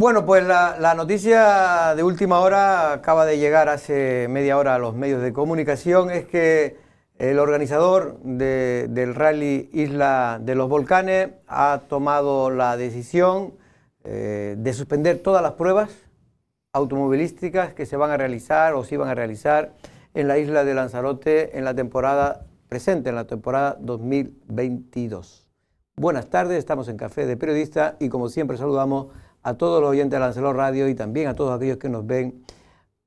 Bueno, pues la, noticia de última hora acaba de llegar hace media hora a los medios de comunicación, es que el organizador del rally Isla de los Volcanes ha tomado la decisión eh, de suspender todas las pruebas automovilísticas que se van a realizar o se iban a realizar en la isla de Lanzarote en la temporada presente, en la temporada 2022. Buenas tardes, estamos en Café de Periodista y como siempre saludamos a todos los oyentes de Lancelot Radio y también a todos aquellos que nos ven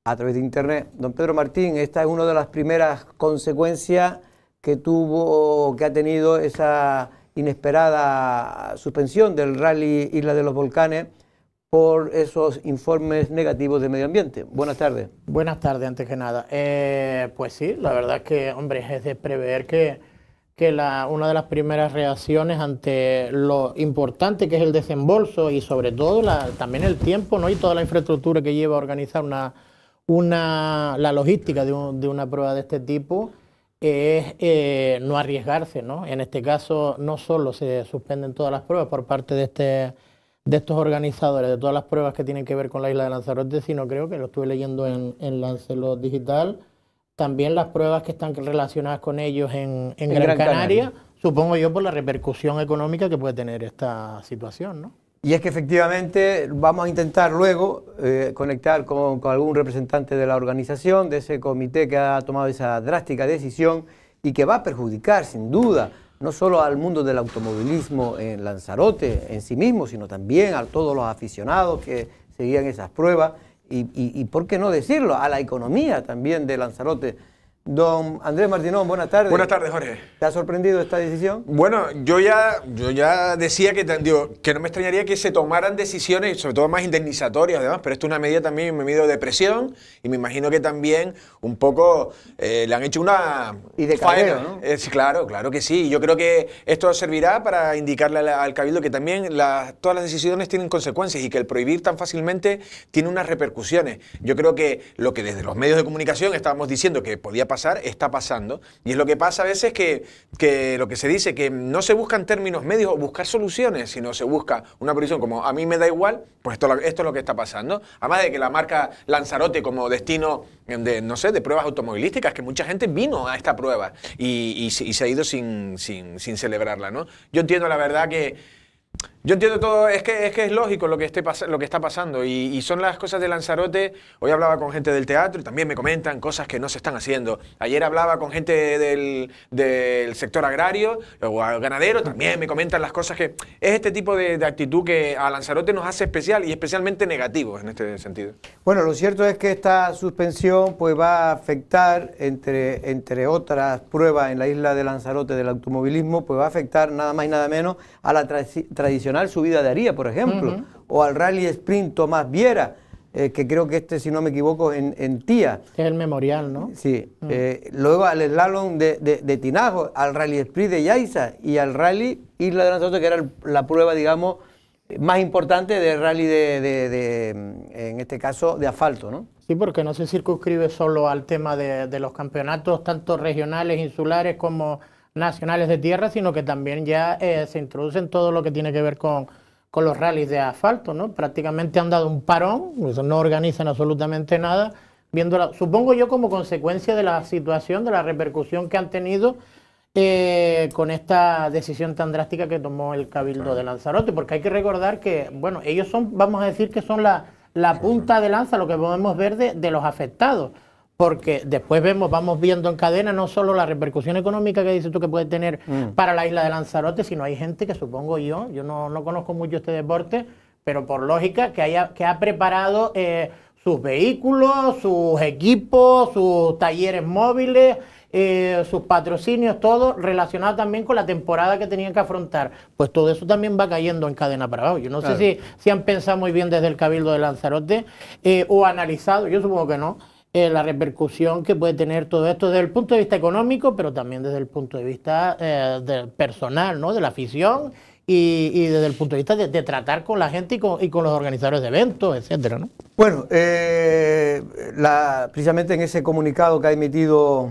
a través de Internet. Don Pedro Martín, esta es una de las primeras consecuencias que tuvo, que ha tenido esa inesperada suspensión del rally Isla de los Volcanes por esos informes negativos de medio ambiente. Buenas tardes. Buenas tardes, antes que nada. Eh, pues sí, la verdad es que, hombre, es de prever que, que la, una de las primeras reacciones ante lo importante que es el desembolso y sobre todo la, también el tiempo ¿no? y toda la infraestructura que lleva a organizar una, una, la logística de, de una prueba de este tipo es eh, no arriesgarse. ¿no? En este caso no solo se suspenden todas las pruebas por parte de este de estos organizadores, de todas las pruebas que tienen que ver con la isla de Lanzarote, sino creo que lo estuve leyendo en, en Lancelot Digital, también las pruebas que están relacionadas con ellos en, Gran, Canaria, supongo yo por la repercusión económica que puede tener esta situación, ¿no? Y es que efectivamente vamos a intentar luego eh, conectar con, con, algún representante de la organización, de ese comité que ha tomado esa drástica decisión y que va a perjudicar sin duda no solo al mundo del automovilismo en Lanzarote en sí mismo, sino también a todos los aficionados que seguían esas pruebas y, y, ¿por qué no decirlo?, a la economía también de Lanzarote Don Andrés Martinón, buenas tardes. Buenas tardes, Jorge. ¿Te ha sorprendido esta decisión? Bueno, yo ya, yo ya decía que, que no me extrañaría que se tomaran decisiones, sobre todo más indemnizatorias, además, pero esto es una medida también, me medio de presión y me imagino que también un poco eh, le han hecho una... Y de cabello, ¿no? claro, claro que sí. Yo creo que esto servirá para indicarle al, Cabildo que también todas las decisiones tienen consecuencias y que el prohibir tan fácilmente tiene unas repercusiones. Yo creo que lo que desde los medios de comunicación estábamos diciendo que podía pasar pasar, está pasando. Y es lo que pasa a veces que, que lo que se dice, que no se buscan términos medios o buscar soluciones, sino se busca una posición como a mí me da igual, pues esto, esto es lo que está pasando. Además de que la marca Lanzarote como destino de, no sé, de pruebas automovilísticas, que mucha gente vino a esta prueba y, y, se ha ido sin, sin, sin celebrarla, ¿no? Yo entiendo la verdad que yo entiendo todo, es que es, que es lógico lo que, lo que está pasando y, son las cosas de Lanzarote. Hoy hablaba con gente del teatro y también me comentan cosas que no se están haciendo. Ayer hablaba con gente del, del sector agrario o ganadero, también me comentan las cosas que... Es este tipo de, de, actitud que a Lanzarote nos hace especial y especialmente negativo en este sentido. Bueno, lo cierto es que esta suspensión pues, va a afectar, entre, entre otras pruebas en la isla de Lanzarote del automovilismo, pues va a afectar nada más y nada menos a la subida de Aría, por ejemplo, o al Rally Sprint Tomás Viera, eh, que creo que este, si no me equivoco, en, en Tía. Es el memorial, ¿no? Sí. Mm. Eh, luego al slalom de, de, Tinajo, al Rally Sprint de Yaiza y al Rally Isla de Lanzarote, que era la prueba, digamos, más importante del rally de, de, en este caso, de asfalto, ¿no? Sí, porque no se circunscribe solo al tema de, los campeonatos, tanto regionales, insulares como nacionales de tierra, sino que también ya eh, se introduce en todo lo que tiene que ver con, con los rallies de asfalto, ¿no? Prácticamente han dado un parón, no organizan absolutamente nada, viéndola, supongo yo como consecuencia de la situación, de la repercusión que han tenido eh, con esta decisión tan drástica que tomó el Cabildo de Lanzarote, porque hay que recordar que, bueno, ellos son, vamos a decir que son la, la punta de lanza, lo que podemos ver de, de los afectados porque después vemos, vamos viendo en cadena no solo la repercusión económica que dices tú que puede tener mm. para la isla de Lanzarote, sino hay gente que supongo yo, yo no, conozco mucho este deporte, pero por lógica que, haya, que ha preparado eh, sus vehículos, sus equipos, sus talleres móviles, eh, sus patrocinios, todo relacionado también con la temporada que tenían que afrontar. Pues todo eso también va cayendo en cadena para abajo. Yo no sé si, si han pensado muy bien desde el Cabildo de Lanzarote eh, o analizado, yo supongo que no, eh, la repercusión que puede tener todo esto desde el punto de vista económico, pero también desde el punto de vista eh, personal, ¿no? de la afición y, desde el punto de vista de, tratar con la gente y con, los organizadores de eventos, etcétera, ¿no? Bueno, eh, precisamente en ese comunicado que ha emitido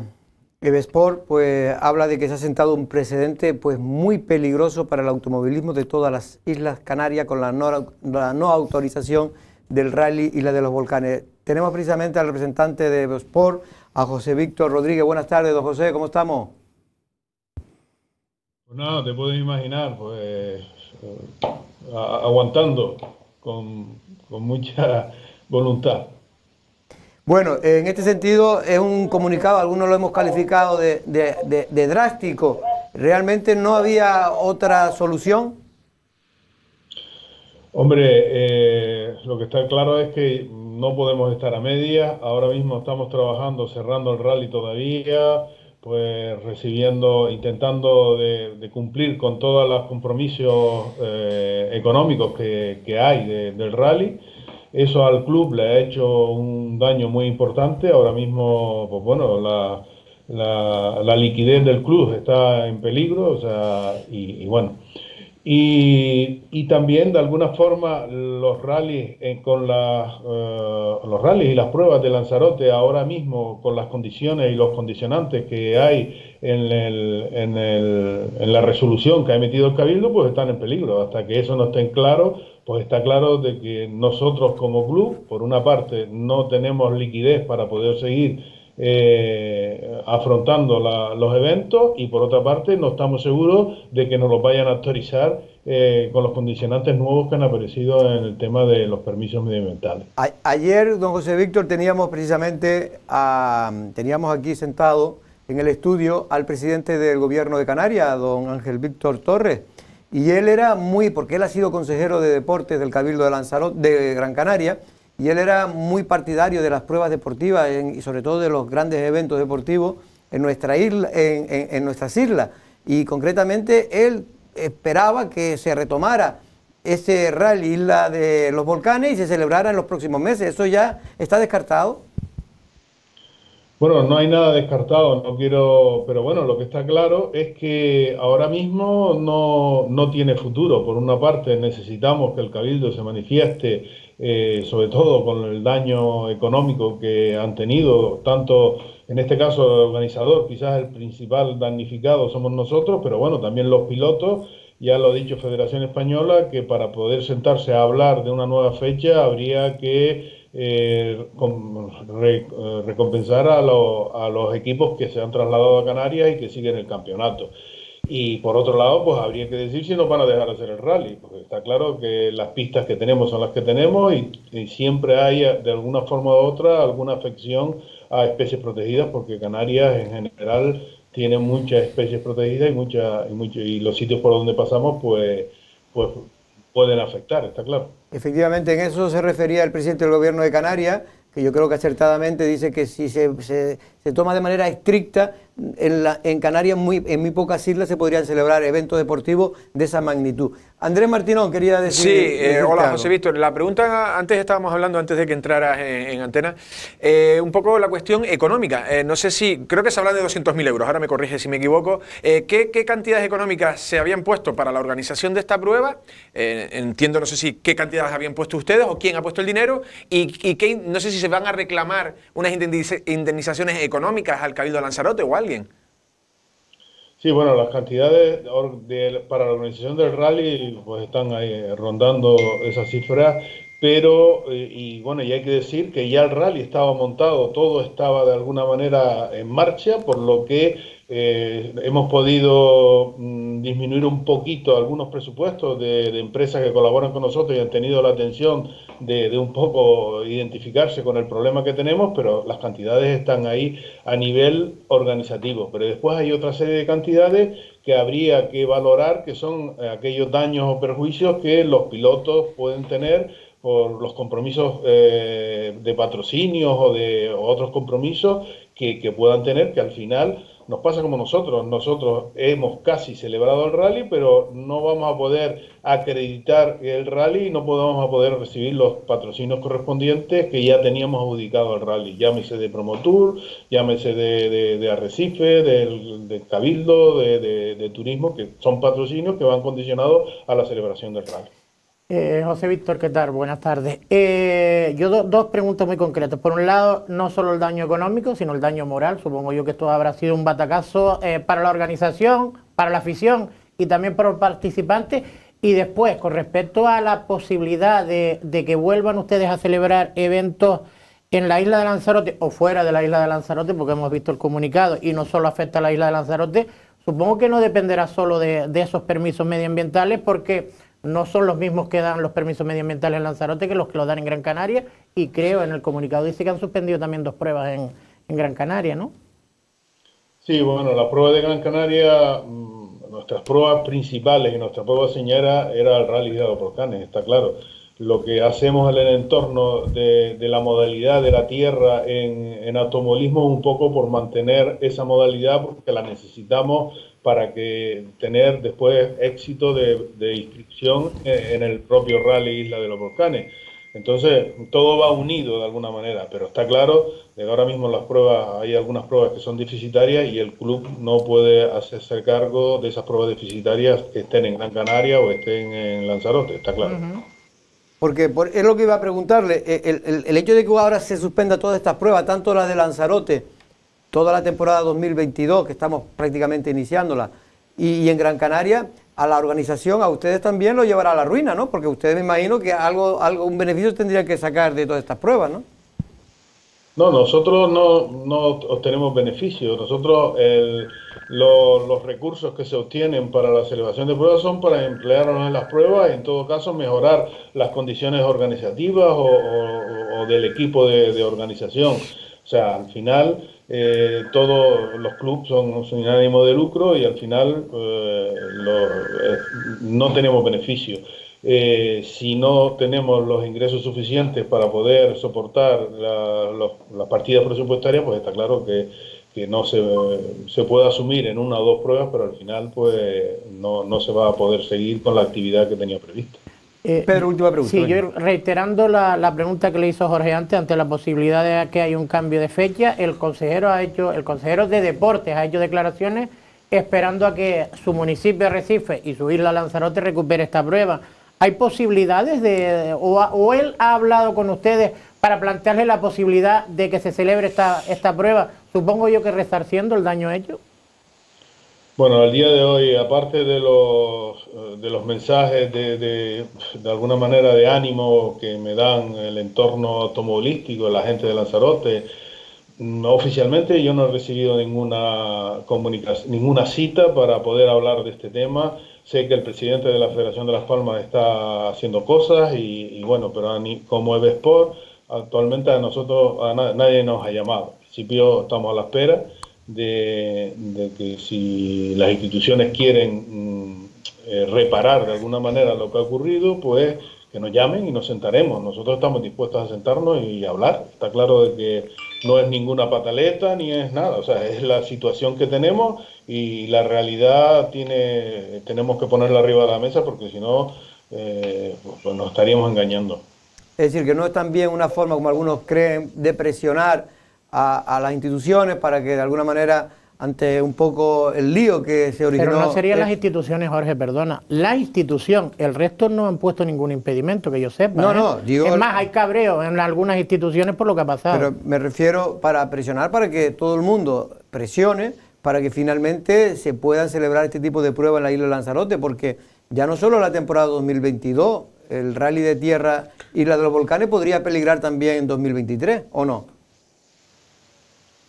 Evesport pues habla de que se ha sentado un precedente pues muy peligroso para el automovilismo de todas las Islas Canarias con la no, la no autorización del rally y la de los volcanes. Tenemos precisamente al representante de Evesport, a José Víctor Rodríguez. Buenas tardes, don José, ¿cómo estamos? Pues nada, te puedes imaginar, pues eh, aguantando con, con mucha voluntad. Bueno, en este sentido es un comunicado, algunos lo hemos calificado de, drástico. ¿Realmente no había otra solución? Hombre, eh, lo que está claro es que no podemos estar a medias. Ahora mismo estamos trabajando, cerrando el rally todavía, pues recibiendo, intentando de, cumplir con todos los compromisos eh, económicos que, hay del rally eso al club le ha hecho un daño muy importante. Ahora mismo, pues bueno, la, la, liquidez del club está en peligro, o sea, y, bueno. Y, también de alguna forma los rallies eh, con las, eh, los rallies y las pruebas de Lanzarote ahora mismo con las condiciones y los condicionantes que hay en, el, en, el, en la resolución que ha emitido el Cabildo pues están en peligro. Hasta que eso no esté en claro pues está claro de que nosotros como club, por una parte, no tenemos liquidez para poder seguir eh, afrontando los eventos y por otra parte no estamos seguros de que nos los vayan a autorizar eh, con los condicionantes nuevos que han aparecido en el tema de los permisos medioambientales. ayer, don José Víctor, teníamos precisamente, teníamos aquí sentado en el estudio al presidente del gobierno de Canarias, don Ángel Víctor Torres, y él era muy, porque él ha sido consejero de deportes del Cabildo de Lanzarote, de Gran Canaria, y él era muy partidario de las pruebas deportivas y sobre todo de los grandes eventos deportivos en, nuestra isla, en, nuestras islas. Y concretamente él esperaba que se retomara ese rally Isla de los Volcanes y se celebrara en los próximos meses. ¿Eso ya está descartado? Bueno, no hay nada descartado, no quiero, pero bueno, lo que está claro es que ahora mismo no, no tiene futuro. Por una parte, necesitamos que el Cabildo se manifieste, eh, sobre todo con el daño económico que han tenido, tanto en este caso el organizador, quizás el principal damnificado somos nosotros, pero bueno, también los pilotos. Ya lo ha dicho Federación Española, que para poder sentarse a hablar de una nueva fecha habría que eh, eh, recompensar a, a, los equipos que se han trasladado a Canarias y que siguen el campeonato. Y por otro lado, pues habría que decir si nos van a dejar hacer el rally, porque está claro que las pistas que tenemos son las que tenemos y, siempre hay de alguna forma u otra alguna afección a especies protegidas, porque Canarias en general tiene muchas especies protegidas y, mucha, y, y los sitios por donde pasamos pues, pues pueden afectar, está claro. Efectivamente, en eso se refería el presidente del gobierno de Canarias, que yo creo que acertadamente dice que si se, se, toma de manera estricta, en, la, en Canarias muy, en muy pocas islas se podrían celebrar eventos deportivos de esa magnitud. Andrés Martinón quería decir... Sí, eh, hola José Víctor. La pregunta, antes estábamos hablando, antes de que entraras en, antena, eh, un poco la cuestión económica. Eh, no sé si, creo que se habla de 200.000 euros, ahora me corrige si me equivoco. ¿qué, ¿qué, cantidades económicas se habían puesto para la organización de esta prueba? entiendo, no sé si qué cantidades habían puesto ustedes o quién ha puesto el dinero y, y qué, no sé si se van a reclamar unas indemnizaciones económicas al Cabildo de Lanzarote o alguien. Sí, bueno, las cantidades para la organización del rally pues están ahí rondando esas cifras, pero, eh, y bueno, y hay que decir que ya el rally estaba montado, todo estaba de alguna manera en marcha, por lo que eh, hemos podido mm, disminuir un poquito algunos presupuestos de, empresas que colaboran con nosotros y han tenido la atención de, un poco identificarse con el problema que tenemos, pero las cantidades están ahí a nivel organizativo. Pero después hay otra serie de cantidades que habría que valorar, que son aquellos daños o perjuicios que los pilotos pueden tener por los compromisos eh, de patrocinios o de otros compromisos que, que puedan tener, que al final nos pasa como nosotros, nosotros hemos casi celebrado el rally, pero no vamos a poder acreditar el rally y no podemos a poder recibir los patrocinios correspondientes que ya teníamos adjudicado al rally, llámese de Promotour, llámese de, de, Arrecife, de, Cabildo, de, de Turismo, que son patrocinios que van condicionados a la celebración del rally. Eh, José Víctor, ¿qué tal? Buenas tardes. Eh, yo dos preguntas muy concretas. Por un lado, no solo el daño económico, sino el daño moral. Supongo yo que esto habrá sido un batacazo eh, para la organización, para la afición y también para los participantes. Y después, con respecto a la posibilidad de, que vuelvan ustedes a celebrar eventos en la isla de Lanzarote o fuera de la isla de Lanzarote, porque hemos visto el comunicado y no solo afecta a la isla de Lanzarote, supongo que no dependerá solo de esos permisos medioambientales, porque no son los mismos que dan los permisos medioambientales en Lanzarote que los que los dan en Gran Canaria y creo en el comunicado dice que han suspendido también dos pruebas en, en Gran Canaria, ¿no? Sí, bueno, la prueba de Gran Canaria, mm, nuestras pruebas principales y nuestra prueba señera era el rally de volcanes, está claro. Lo que hacemos en el entorno de, de la modalidad de la Tierra en, en automovilismo un poco por mantener esa modalidad porque la necesitamos para que tener después éxito de, de inscripción en el propio Rally Isla de los Volcanes. Entonces, todo va unido de alguna manera, pero está claro que ahora mismo las pruebas, hay algunas pruebas que son deficitarias y el club no puede hacerse cargo de esas pruebas deficitarias que estén en Gran Canaria o estén en Lanzarote, está claro. Porque es lo que iba a preguntarle, el, el, el hecho de que ahora se suspenda todas estas pruebas, tanto las de Lanzarote, toda la temporada 2022, que estamos prácticamente iniciándola, y, en Gran Canaria, a la organización, a ustedes también lo llevará a la ruina, ¿no? Porque ustedes me imagino que algo, algo un beneficio tendrían que sacar de todas estas pruebas, ¿no? No, nosotros no, no obtenemos beneficios. Nosotros el, lo, los recursos que se obtienen para la celebración de pruebas son para emplearlos en las pruebas y en todo caso mejorar las condiciones organizativas o, o, o del equipo de, de organización. O sea, al final eh, todos los clubes son sin ánimo de lucro y al final eh, eh, no tenemos beneficio. Eh, si no tenemos los ingresos suficientes para poder soportar la, las partidas presupuestarias, pues está claro que, que no se, se, puede asumir en una o dos pruebas, pero al final pues no, no se va a poder seguir con la actividad que tenía prevista. Eh, Pedro, última pregunta. Sí, yo reiterando la, la, pregunta que le hizo Jorge antes, ante la posibilidad de que haya un cambio de fecha, el consejero ha hecho, el consejero de deportes ha hecho declaraciones esperando a que su municipio Recife y su isla Lanzarote recupere esta prueba. ¿Hay posibilidades de, o, o él ha hablado con ustedes para plantearle la posibilidad de que se celebre esta, esta prueba? Supongo yo que resarciendo el daño hecho. Bueno, al día de hoy, aparte de los, de los mensajes de, de, alguna manera de ánimo que me dan el entorno automovilístico, la gente de Lanzarote, mm, oficialmente yo no he recibido ninguna comunicación, ninguna cita para poder hablar de este tema. Sé que el presidente de la Federación de Las Palmas está haciendo cosas y, bueno, pero como Evesport, actualmente a nosotros a nadie nos ha llamado. En principio estamos a la espera de, que si las instituciones quieren mm, eh, reparar de alguna manera lo que ha ocurrido, pues que nos llamen y nos sentaremos. Nosotros estamos dispuestos a sentarnos y hablar. Está claro de que no es ninguna pataleta ni es nada. O sea, es la situación que tenemos y la realidad tiene, tenemos que ponerla arriba de la mesa porque si no, eh, pues nos estaríamos engañando. Es decir, que no es también una forma, como algunos creen, de presionar a, a, las instituciones para que de alguna manera ante un poco el lío que se originó. Pero no serían las instituciones, Jorge, perdona. La institución, el resto no han puesto ningún impedimento que yo sepa. No, ¿eh? no, digo. Es más, hay cabreo en algunas instituciones por lo que ha pasado. Pero me refiero para presionar para que todo el mundo presione para que finalmente se puedan celebrar este tipo de pruebas en la isla de Lanzarote, porque ya no solo la temporada 2022, el rally de tierra Isla de los Volcanes podría peligrar también en 2023, ¿o no?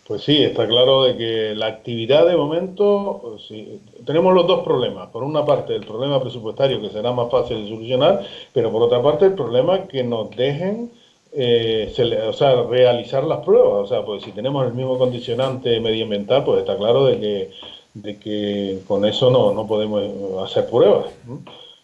Pues sí, está claro de que la actividad de momento, sí, tenemos los dos problemas. Por una parte, el problema presupuestario, que será más fácil de solucionar, pero por otra parte, el problema que nos dejen eh, o sea, realizar las pruebas. O sea, pues si tenemos el mismo condicionante medioambiental, pues está claro de que, de que con eso no, no podemos hacer pruebas.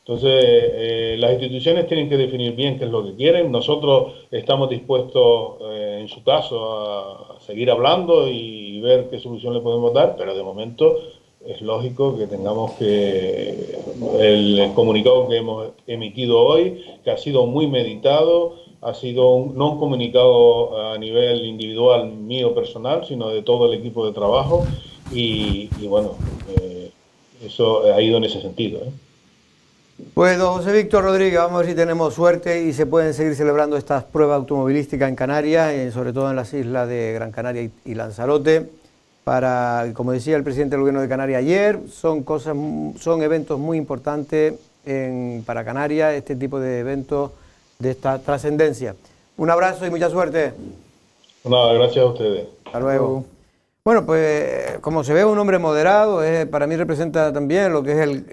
Entonces, eh, las instituciones tienen que definir bien qué es lo que quieren. Nosotros estamos dispuestos, eh, en su caso, a, seguir hablando y ver qué solución le podemos dar, pero de momento es lógico que tengamos que el comunicado que hemos emitido hoy, que ha sido muy meditado, ha sido un, no un comunicado a nivel individual mío personal, sino de todo el equipo de trabajo y, y bueno, eh, eso ha ido en ese sentido. ¿eh? Pues don José Víctor Rodríguez, vamos a ver si tenemos suerte y se pueden seguir celebrando estas pruebas automovilísticas en Canarias, eh, sobre todo en las islas de Gran Canaria y, Lanzarote. Para, como decía el presidente del gobierno de Canarias ayer, son cosas, son eventos muy importantes para Canarias, este tipo de eventos de esta trascendencia. Un abrazo y mucha suerte. Nada, gracias a ustedes. Hasta luego. Bueno, pues como se ve un hombre moderado, para mí representa también lo que es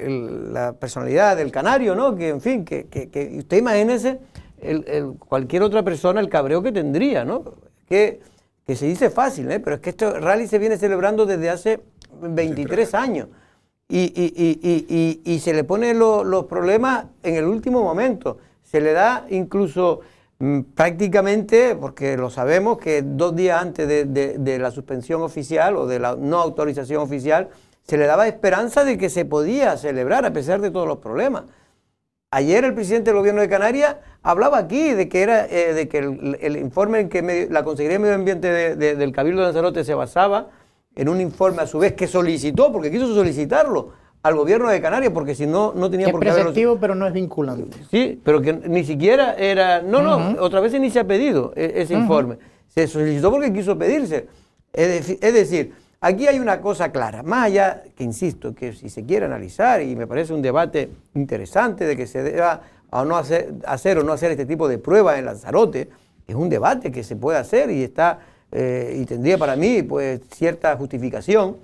la personalidad del canario, ¿no? Que en fin, que, usted imagínese cualquier otra persona el cabreo que tendría, ¿no? Que, se dice fácil, ¿eh? Pero es que este rally se viene celebrando desde hace 23 años y, se le ponen los problemas en el último momento. Se le da incluso prácticamente, porque lo sabemos, que dos días antes de, la suspensión oficial o de la no autorización oficial, se le daba esperanza de que se podía celebrar a pesar de todos los problemas. Ayer el presidente del gobierno de Canarias hablaba aquí de que, era, eh, de que el, informe en que la Consejería de Medio Ambiente del Cabildo de Lanzarote se basaba en un informe a su vez que solicitó, porque quiso solicitarlo al gobierno de Canarias, porque si no, no tenía por qué preceptivo, pero no es vinculante. Sí, pero que ni siquiera era... No, no, otra vez ni se ha pedido e, ese informe. Se solicitó porque quiso pedirse. Es, decir, aquí hay una cosa clara, más allá, que insisto, que si se quiere analizar, y me parece un debate interesante de que se deba o no hacer, hacer o no hacer este tipo de pruebas en Lanzarote, es un debate que se puede hacer y está... Eh, y tendría para mí pues cierta justificación,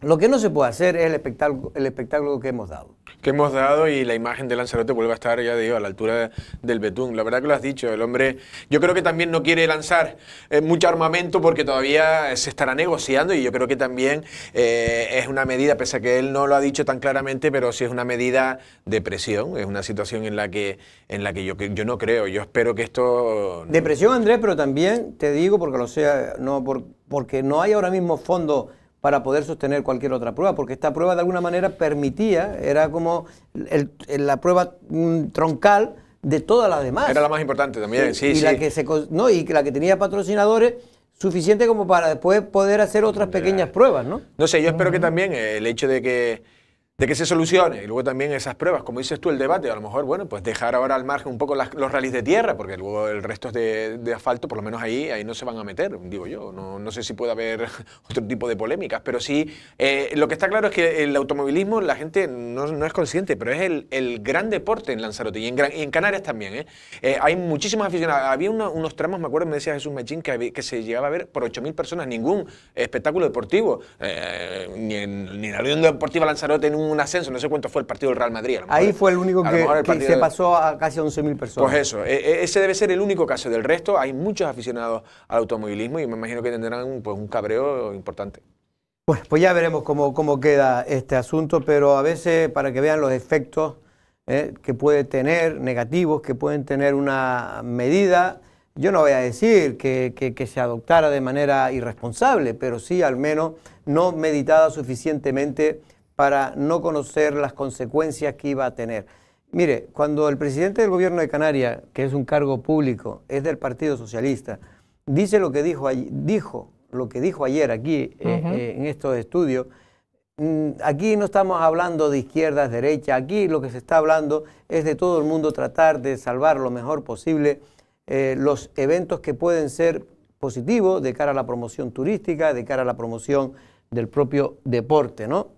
lo que no se puede hacer es el espectáculo, el espectáculo que hemos dado. Que hemos dado y la imagen de Lanzarote vuelve a estar, ya digo, a la altura del betún. La verdad que lo has dicho, el hombre, yo creo que también no quiere lanzar eh, mucho armamento porque todavía se estará negociando y yo creo que también eh, es una medida, pese a que él no lo ha dicho tan claramente, pero sí es una medida de presión, es una situación en la que, en la que yo, yo no creo, yo espero que esto... De presión, Andrés, pero también te digo, porque lo sea, no, por, porque no hay ahora mismo fondo para poder sostener cualquier otra prueba, porque esta prueba de alguna manera permitía, era como la prueba mm, troncal de todas las demás. Era la más importante también, sí, sí. La que se, no, y la que tenía patrocinadores suficiente como para después poder hacer otras pequeñas pruebas, ¿no? No sé, yo espero que también el hecho de que de que se solucione. Y luego también esas pruebas, como dices tú, el debate, a lo mejor, bueno, pues dejar ahora al margen un poco los rallies de tierra, porque luego el resto es de, asfalto, por lo menos ahí, ahí no se van a meter, digo yo. No, no sé si puede haber otro tipo de polémicas, pero sí, eh, lo que está claro es que el automovilismo la gente no, no es consciente, pero es el, el, gran deporte en Lanzarote y en, y en Canarias también. ¿eh? Eh, hay muchísimos aficionados. Había unos tramos, me acuerdo, me decía Jesús Mechín, que, que se llegaba a ver por 8.000 personas, ningún espectáculo deportivo, ni en, ni la Unión Deportiva Lanzarote en un ascenso, no sé cuánto fue el partido del Real Madrid. Ahí fue el único que, se pasó a casi 11.000 personas. Pues eso, e, e, ese debe ser el único caso. Del resto, hay muchos aficionados al automovilismo y me imagino que tendrán pues, un cabreo importante. Pues, pues ya veremos cómo, cómo queda este asunto, pero a veces para que vean los efectos eh, que puede tener, negativos, que pueden tener una medida, yo no voy a decir que, que, se adoptara de manera irresponsable, pero sí al menos no meditada suficientemente para no conocer las consecuencias que iba a tener. Mire, cuando el presidente del gobierno de Canarias, que es un cargo público, es del Partido Socialista, dice lo que dijo, dijo, lo que dijo ayer aquí eh, eh, en estos estudios, mm, aquí no estamos hablando de izquierdas, derechas, aquí lo que se está hablando es de todo el mundo tratar de salvar lo mejor posible eh, los eventos que pueden ser positivos de cara a la promoción turística, de cara a la promoción del propio deporte, ¿no?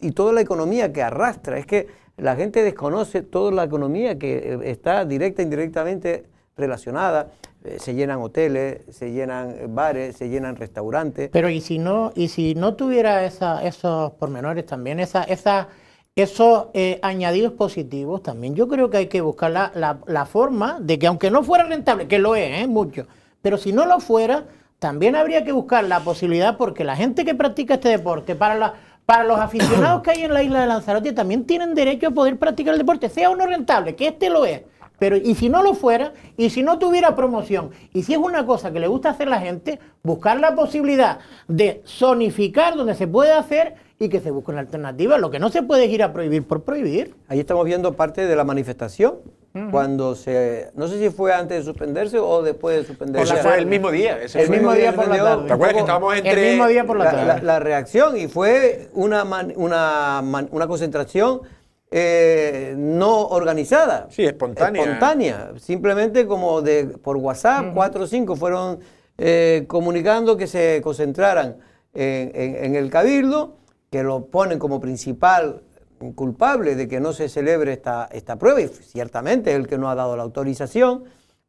Y, toda la economía que arrastra. Es que la gente desconoce toda la economía que eh, está directa e indirectamente relacionada. Eh, se llenan hoteles, se llenan bares, se llenan restaurantes. Pero y si no, y si no tuviera esa, esos pormenores también, esa, esa, esos eh, añadidos positivos también, yo creo que hay que buscar la, la, forma de que aunque no fuera rentable, que lo es, mucho, pero si no lo fuera, también habría que buscar la posibilidad porque la gente que practica este deporte, para la, para los aficionados que hay en la isla de Lanzarote también tienen derecho a poder practicar el deporte, sea o no rentable, que este lo es. Pero y si no lo fuera, y si no tuviera promoción, y si es una cosa que le gusta hacer la gente, buscar la posibilidad de zonificar donde se puede hacer y que se busque una alternativa. Lo que no se puede es ir a prohibir por prohibir. Ahí estamos viendo parte de la manifestación cuando se, no sé si fue antes de suspenderse o después de suspenderse. fue el mismo día. el mismo día, por la tarde. ¿Te acuerdas que estábamos entre... El mismo día por la tarde. La, reacción y fue una, una, una concentración eh, no organizada. Sí, espontánea. Espontánea. Simplemente como de por WhatsApp, cuatro o cinco fueron eh, comunicando que se concentraran en, el cabildo, que lo ponen como principal culpable de que no se celebre esta, esta prueba, y ciertamente es el que no ha dado la autorización,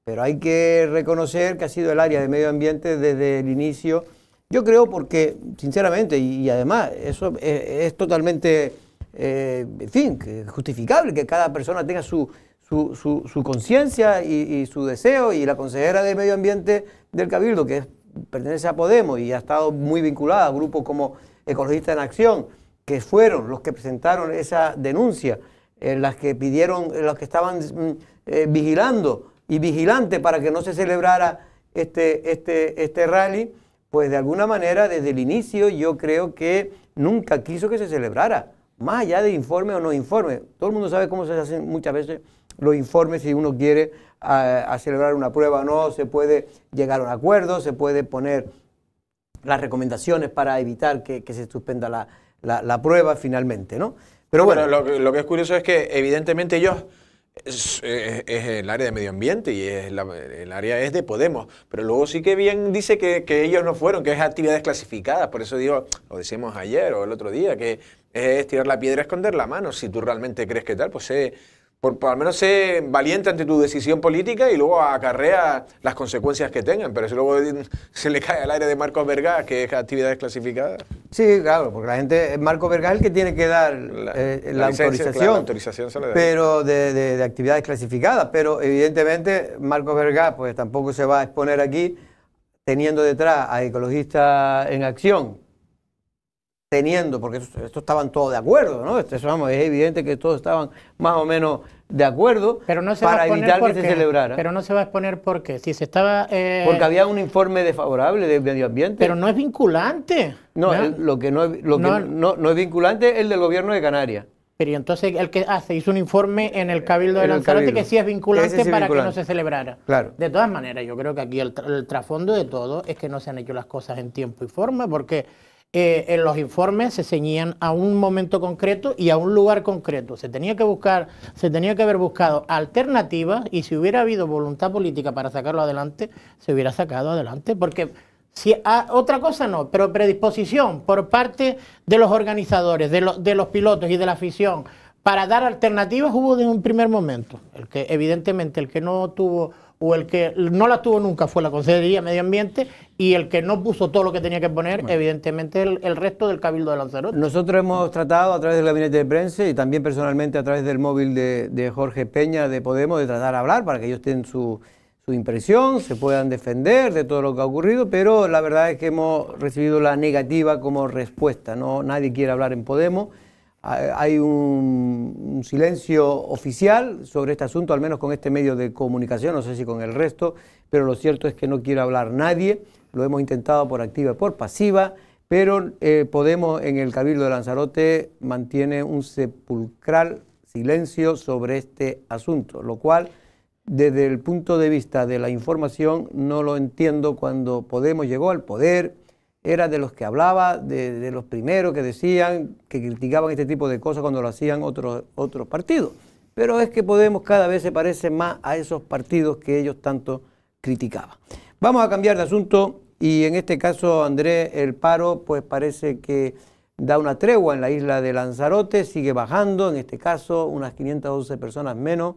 pero hay que reconocer que ha sido el área de medio ambiente desde el inicio. Yo creo porque, sinceramente, y, además, eso es totalmente eh, en fin, justificable que cada persona tenga su, su, conciencia y, su deseo, y la consejera de Medio Ambiente del Cabildo, que pertenece a Podemos y ha estado muy vinculada a grupos como Ecologistas en Acción, que fueron los que presentaron esa denuncia, en las que pidieron, en los que estaban mm, eh, vigilando y vigilantes para que no se celebrara este, este, este rally, pues de alguna manera desde el inicio yo creo que nunca quiso que se celebrara más allá de informe o no informe. Todo el mundo sabe cómo se hacen muchas veces los informes si uno quiere a, celebrar una prueba o no, se puede llegar a un acuerdo, se puede poner las recomendaciones para evitar que, se suspenda la, prueba finalmente, ¿no? Pero bueno, lo, que es curioso es que evidentemente ellos es, el área de medio ambiente y es el área es de Podemos, pero luego sí que bien dice que, que, ellos no fueron, que es actividades clasificadas, por eso digo, lo decíamos ayer o el otro día, que es tirar la piedra y esconder la mano. Si tú realmente crees que tal, pues sé, por, al menos sé valiente ante tu decisión política y luego acarrea las consecuencias que tengan. Pero si luego se le cae al aire de Marcos Vergás, que es actividades clasificadas. Sí, claro, porque la gente, Marcos Vergás es el que tiene que dar la, eh, autorización, autorización se le da. pero de, de, actividades clasificadas. Pero evidentemente Marcos Vergás pues tampoco se va a exponer aquí teniendo detrás a ecologistas en acción teniendo, porque esto, estaban todos de acuerdo, ¿no? Esto, vamos, es evidente que todos estaban más o menos de acuerdo pero no se para va evitar que se celebrara. Pero no se va a exponer porque si se estaba... Eh, porque había un informe desfavorable de medio ambiente. Pero no es vinculante. No, lo que, no, es, lo no, que no, es vinculante es el del gobierno de Canarias. Pero entonces el que hace hizo un informe en el Cabildo de Lanzarote que sí es vinculante para que no se celebrara. Claro. De todas maneras, yo creo que aquí el, el trasfondo de todo es que no se han hecho las cosas en tiempo y forma, porque eh, en los informes se ceñían a un momento concreto y a un lugar concreto. Se tenía que buscar, se tenía que haber buscado alternativas y si hubiera habido voluntad política para sacarlo adelante, se hubiera sacado adelante. Porque si otra cosa no, pero predisposición por parte de los organizadores, de, de los pilotos y de la afición para dar alternativas hubo de un primer momento. El que evidentemente el que no tuvo o el que no la tuvo nunca fue la Consejería de Medio Ambiente y el que no puso todo lo que tenía que poner, evidentemente, el, el, resto del Cabildo de Lanzarote. Nosotros hemos tratado a través del gabinete de prensa y también personalmente a través del móvil de, Jorge Peña de Podemos de tratar de hablar para que ellos tengan su, su impresión, se puedan defender de todo lo que ha ocurrido, pero la verdad es que hemos recibido la negativa como respuesta. No, nadie quiere hablar en Podemos hay un, silencio oficial sobre este asunto, al menos con este medio de comunicación, no sé si con el resto, pero lo cierto es que no quiere hablar nadie, lo hemos intentado por activa y por pasiva, pero eh, Podemos en el Cabildo de Lanzarote mantiene un sepulcral silencio sobre este asunto, lo cual desde el punto de vista de la información no lo entiendo cuando Podemos llegó al poder era de los que hablaba, de, los primeros que decían, que criticaban este tipo de cosas cuando lo hacían otros, otros partidos. Pero es que Podemos cada vez se parece más a esos partidos que ellos tanto criticaban. Vamos a cambiar de asunto y en este caso, Andrés, el paro pues parece que da una tregua en la isla de Lanzarote, sigue bajando, en este caso unas 512 personas menos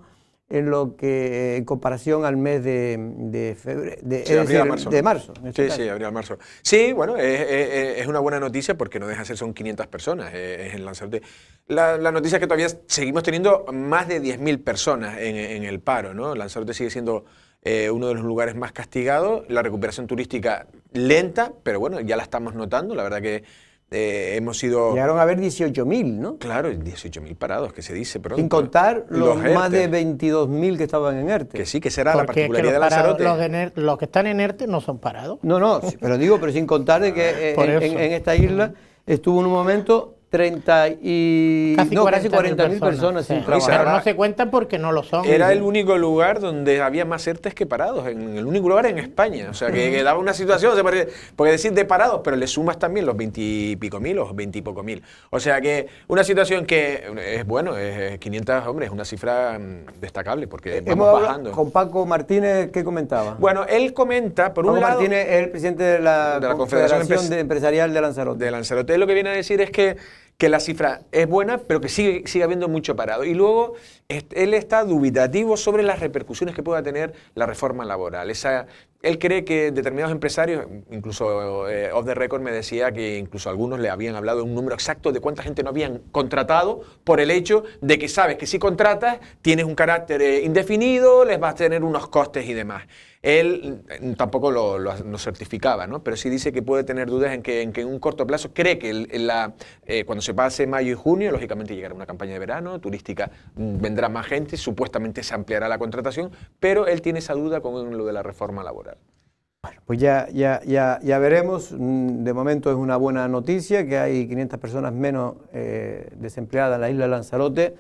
en lo que en comparación al mes de, de febrero, de, marzo. de marzo este sí, sí, abril marzo. Sí, bueno, es, una buena noticia porque no deja de ser, son 500 personas es en Lanzarote. La, la, noticia es que todavía seguimos teniendo más de 10.000 personas en, el paro, ¿no? Lanzarote sigue siendo eh, uno de los lugares más castigados, la recuperación turística lenta, pero bueno, ya la estamos notando, la verdad que eh, hemos sido... Llegaron a haber 18.000, ¿no? Claro, 18.000 parados, que se dice pronto. Sin contar los, más de 22.000 que estaban en ERTE. Que sí, que será la particularidad de Lanzarote. Los, los, que están en ERTE no son parados. No, no, pero digo, pero sin contar de que eh, en, esta isla estuvo en un momento 30 y Casi no, 40 casi 40 mil personas, sin sí. trabajar. Pero no se cuentan porque no lo son. Era el único lugar donde había más ERTES que parados, en el único lugar en España. O sea, que, que daba una situación, se parece- porque decir de parados, pero le sumas también los 20 y pico mil, los 20 y poco mil. O sea, que una situación que es bueno, es 500, hombre, es una cifra mm, destacable, porque Hemos vamos bajando. con Paco Martínez, ¿qué comentaba? Bueno, él comenta, por Paco un lado... Martínez es el presidente de la, De la Confederación, Confederación de Empresarial de Lanzarote. de Lanzarote lo que viene a decir es que, que la cifra es buena, pero que sigue, sigue habiendo mucho parado. Y luego él está dubitativo sobre las repercusiones que pueda tener la reforma laboral. Esa, él cree que determinados empresarios, incluso eh, off the record me decía que incluso algunos le habían hablado de un número exacto de cuánta gente no habían contratado por el hecho de que sabes que si contratas tienes un carácter eh, indefinido, les vas a tener unos costes y demás. Él mm, tampoco lo, lo- certificaba, ¿no? pero sí dice que puede tener dudas en que en, que en un corto plazo cree que eh, cuando se pase mayo y junio, lógicamente llegará una campaña de verano, turística, mm, vendrá más gente, supuestamente se ampliará la contratación, pero él tiene esa duda con lo de la reforma laboral. Pues ya, ya, ya, ya veremos. Mm, De momento es una buena noticia que hay 500 personas menos eh, desempleadas en la isla de Lanzarote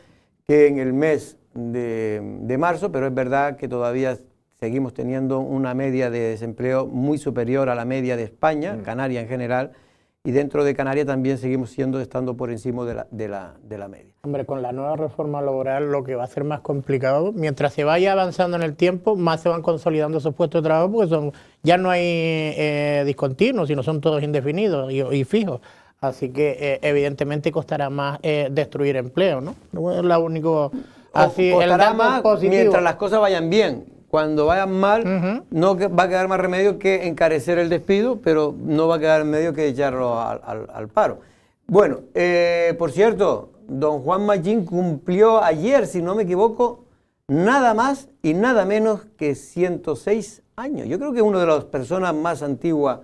que en el mes de, de marzo, pero es verdad que todavía seguimos teniendo una media de desempleo muy superior a la media de España, Canarias en general, y dentro de Canarias también seguimos siendo estando por encima de la, de la, de la media. Hombre, con la nueva reforma laboral lo que va a ser más complicado, mientras se vaya avanzando en el tiempo, más se van consolidando esos puestos de trabajo porque son, ya no hay eh, discontinuos, sino son todos indefinidos y, y fijos. Así que eh, evidentemente costará más eh, destruir empleo, ¿no? Es la único... Así, el dato más positivo. mientras las cosas vayan bien. Cuando vayan mal, no va a quedar más remedio que encarecer el despido, pero no va a quedar medio que echarlo al, al- al paro. Bueno, eh, por cierto, don Juan Machín cumplió ayer, si no me equivoco, nada más y nada menos que 106 años. Yo creo que es una de las personas más antiguas,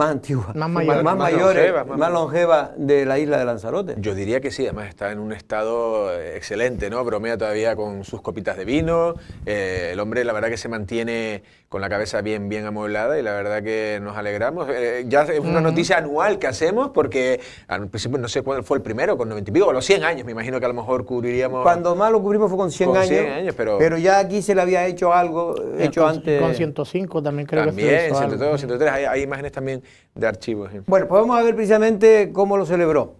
más antiguas, Más mayores. más, Más mayores, longevas, más- más longevas de la isla de Lanzarote. Yo diría que sí, además está en un estado eh, excelente, ¿no? Bromea todavía con sus copitas de vino. eh, el hombre, la verdad, que se mantiene con la cabeza bien, bien amueblada y la verdad que nos alegramos. Eh, ya es una noticia anual que hacemos porque al principio no sé cuál fue el primero, con 90 y pico, o los 100 años, me imagino que a lo mejor cubriríamos. Cuando más lo cubrimos fue con 100 Con años, 100 años, pero- ya aquí se le había hecho algo, Eh, hecho con, antes. Con 105 también creo que se También, hizo algo. 102, 103, hay, hay imágenes también de archivos. Bueno, pues vamos a ver precisamente cómo lo celebró.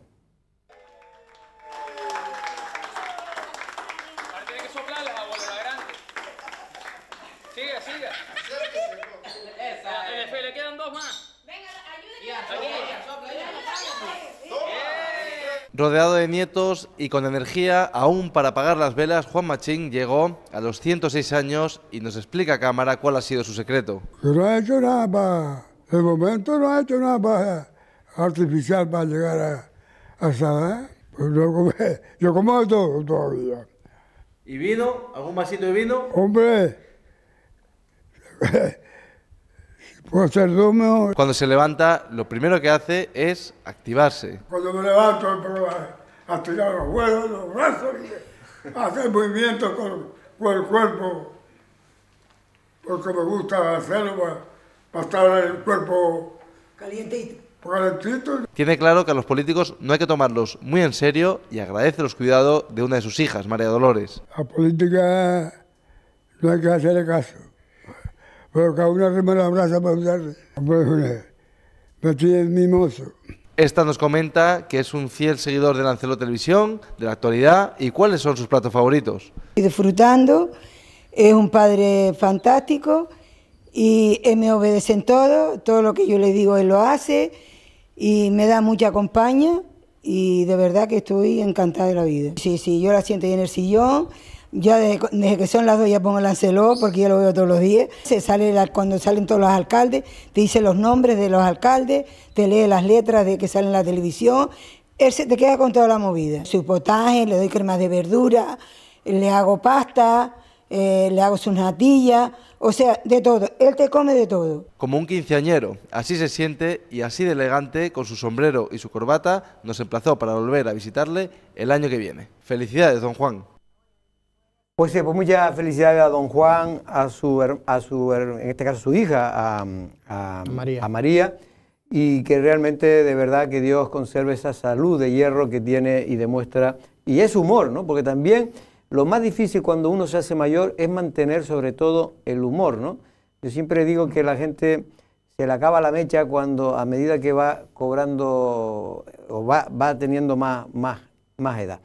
Ahora tiene que soplarlas a volver adelante. Siga, siga. Ya, F, le quedan dos más. Rodeado de nietos y con energía aún para apagar las velas, Juan Machín llegó a los 106 años y nos explica a cámara cuál ha sido su secreto. que no ha hecho nada para, de momento no ha hecho nada para artificial para llegar a, a esa edad. Pues yo, como, yo como todo todavía. ¿Y vino? ¿Algún vasito de vino? Hombre, dumo. Cuando se levanta, lo primero que hace es activarse. Cuando me levanto, empiezo a, a tirar los huevos, los brazos, y a hacer movimientos con, con el cuerpo, porque me gusta hacerlo para, para estar el cuerpo calientito. Tiene claro que a los políticos no hay que tomarlos muy en serio y agradece los cuidados de una de sus hijas, María Dolores. La política no hay que hacerle caso. Pero cada uno rima la brasa para usarse. Pues, me tiene mimoso. Esta nos comenta que es un fiel seguidor de Lancelot Televisión, de la actualidad y cuáles son sus platos favoritos. Estoy disfrutando, es un padre fantástico y me obedece en todo, todo lo que yo le digo él lo hace y me da mucha compañía y de verdad que estoy encantada de la vida. Sí, sí, yo la siento ahí en el sillón, ya desde, que son las dos ya pongo el Lancelot porque ya lo veo todos los días. Se sale la- cuando salen todos los alcaldes, te dice los nombres de los alcaldes, te lee las letras de que salen en la televisión, él se te queda con toda la movida. Su potaje, le doy cremas de verdura, le hago pasta, eh, le hago sus natillas, o sea, de todo. Él te come de todo. Como un quinceañero, así se siente y así de elegante, con su sombrero y su corbata, nos emplazó para volver a visitarle el año que viene. Felicidades, don Juan. Pues, pues muchas felicidades a don Juan, a su, a su en este caso su hija, a, a- María. a María. y que realmente de verdad que Dios conserve esa salud de hierro que tiene y demuestra, y es humor, ¿no? Porque también lo más difícil cuando uno se hace mayor es mantener sobre todo el humor, ¿no? Yo siempre digo que la gente se le acaba la mecha cuando a medida que va cobrando o va, va teniendo más, más, más edad.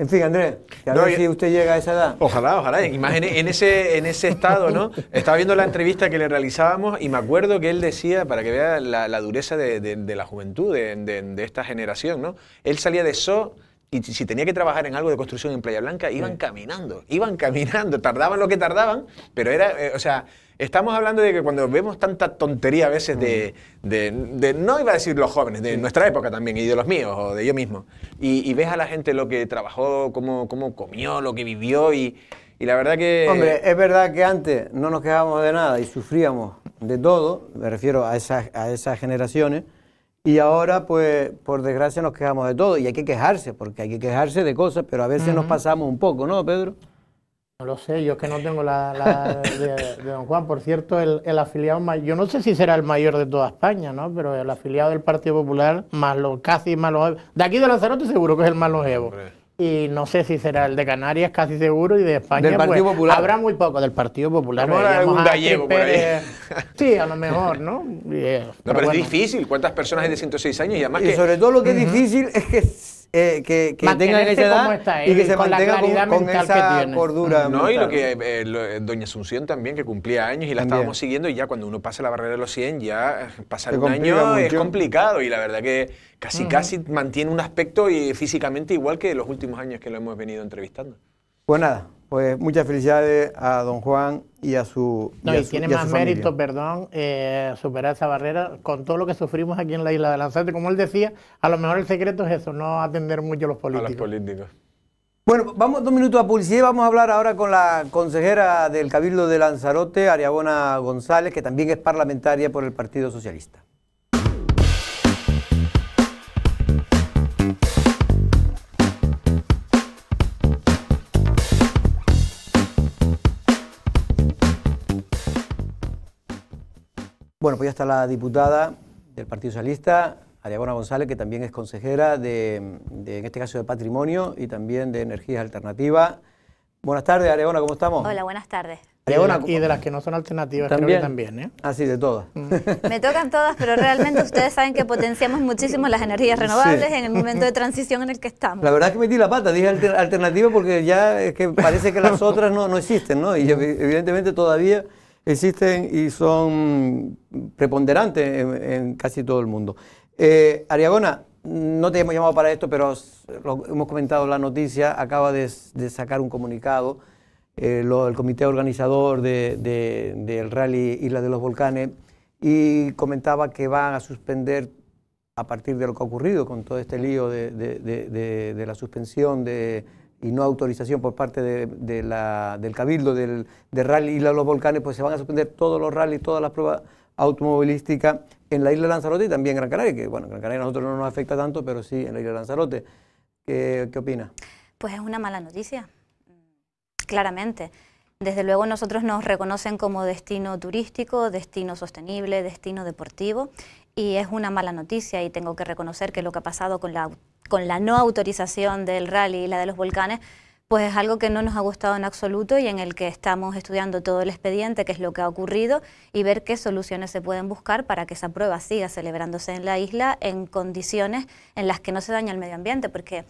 En fin, Andrés, a No, ver si usted llega a esa edad. Ojalá, ojalá. Imagine en ese, en ese estado, ¿no? Estaba viendo la entrevista que le realizábamos y me acuerdo que él decía, para que vea la, la dureza de, de- de la juventud, de, de- de esta generación, ¿no? Él salía de eso y si tenía que trabajar en algo de construcción en Playa Blanca, iban caminando, iban caminando, tardaban lo que tardaban, pero era, eh, o sea, estamos hablando de que cuando vemos tanta tontería a veces de, de- de- no iba a decir los jóvenes, de nuestra época también, y de los míos, o de yo mismo, y, y ves a la gente lo que trabajó, cómo, cómo comió, lo que vivió, y, y la verdad que... Hombre, es verdad que antes no nos quejábamos de nada y sufríamos de todo, me refiero a esas, a esas generaciones, y ahora, pues, por desgracia nos quejamos de todo, y hay que quejarse, porque hay que quejarse de cosas, pero a veces nos pasamos un poco, ¿no, Pedro? No lo sé, yo es que no tengo la, la de, de don Juan. Por cierto, el, el afiliado mayor, yo no sé si será el mayor de toda España, ¿no? Pero el afiliado del Partido Popular, más lo, casi más longevo. De aquí de Lanzarote seguro que es el más longevo. Y no sé si será el de Canarias, casi seguro, y de España. Del Partido pues, Popular. Habrá muy poco del Partido Popular. Veíamos algún gallego por ahí. Sí, a lo mejor, ¿no? Eh, No, pero, es bueno. difícil. ¿Cuántas personas hay de 106 años? Y además Y que... sobre todo lo que es difícil es que, eh, que, que tengan esa edad y él, que se mantenga con, que esa cordura. No, y lo que eh, lo- eh, Doña Asunción también, que cumplía años y la También. estábamos siguiendo, y ya cuando uno pasa la barrera de los 100, ya eh, pasar un año es complicado, y la verdad que casi casi mantiene un aspecto y físicamente igual que los últimos años que lo hemos venido entrevistando. Pues nada, pues muchas felicidades a don Juan y a su. No, a y su- tiene y más mérito, perdón, eh, superar esa barrera con todo lo que sufrimos aquí en la isla de Lanzarote. Como él decía, a lo mejor el secreto es eso, no atender mucho a los A políticos. los políticos. Bueno, vamos dos minutos a publicidad y vamos a hablar ahora con la consejera del Cabildo de Lanzarote, Ariabona González, que también es parlamentaria por el Partido Socialista. Bueno, pues ya está la diputada del Partido Socialista, Ariabona González, que también es consejera de, de, en este caso, de Patrimonio y también de Energías Alternativas. Buenas tardes, Ariabona, ¿cómo estamos? Hola, buenas tardes. Y de, Ariabona, la- y de las que no son alternativas, ¿También? creo que también, ¿eh? Ah, sí, de todas. Me tocan todas, pero realmente ustedes saben que potenciamos muchísimo las energías renovables Sí. en el momento de transición en el que estamos. La verdad es que metí la pata, dije alter- alternativa porque ya es que parece que las otras no, no existen, ¿no? Y evi- evidentemente todavía existen y son preponderantes en, casi todo el mundo. Eh, Ariagona, no te hemos llamado para esto, pero lo hemos comentado en la noticia, acaba de, sacar un comunicado eh, lo- el comité organizador de- de- del rally Isla de los Volcanes y comentaba que van a suspender a partir de lo que ha ocurrido con todo este lío de la suspensión de, y no autorización por parte de, de la- del Cabildo del, del Rally Isla de los Volcanes, pues se van a suspender todos los rallies, todas las pruebas automovilísticas en la isla de Lanzarote y también en Gran Canaria, que bueno, Gran Canaria a nosotros no nos afecta tanto, pero sí en la isla de Lanzarote. ¿Qué, qué opina? Pues es una mala noticia, claramente. Desde luego nosotros nos reconocen como destino turístico, destino sostenible, destino deportivo y es una mala noticia y tengo que reconocer que lo que ha pasado con la, con la no autorización del rally y la de los volcanes pues es algo que no nos ha gustado en absoluto y en el que estamos estudiando todo el expediente, qué es lo que ha ocurrido y ver qué soluciones se pueden buscar para que esa prueba siga celebrándose en la isla en condiciones en las que no se daña el medio ambiente, porque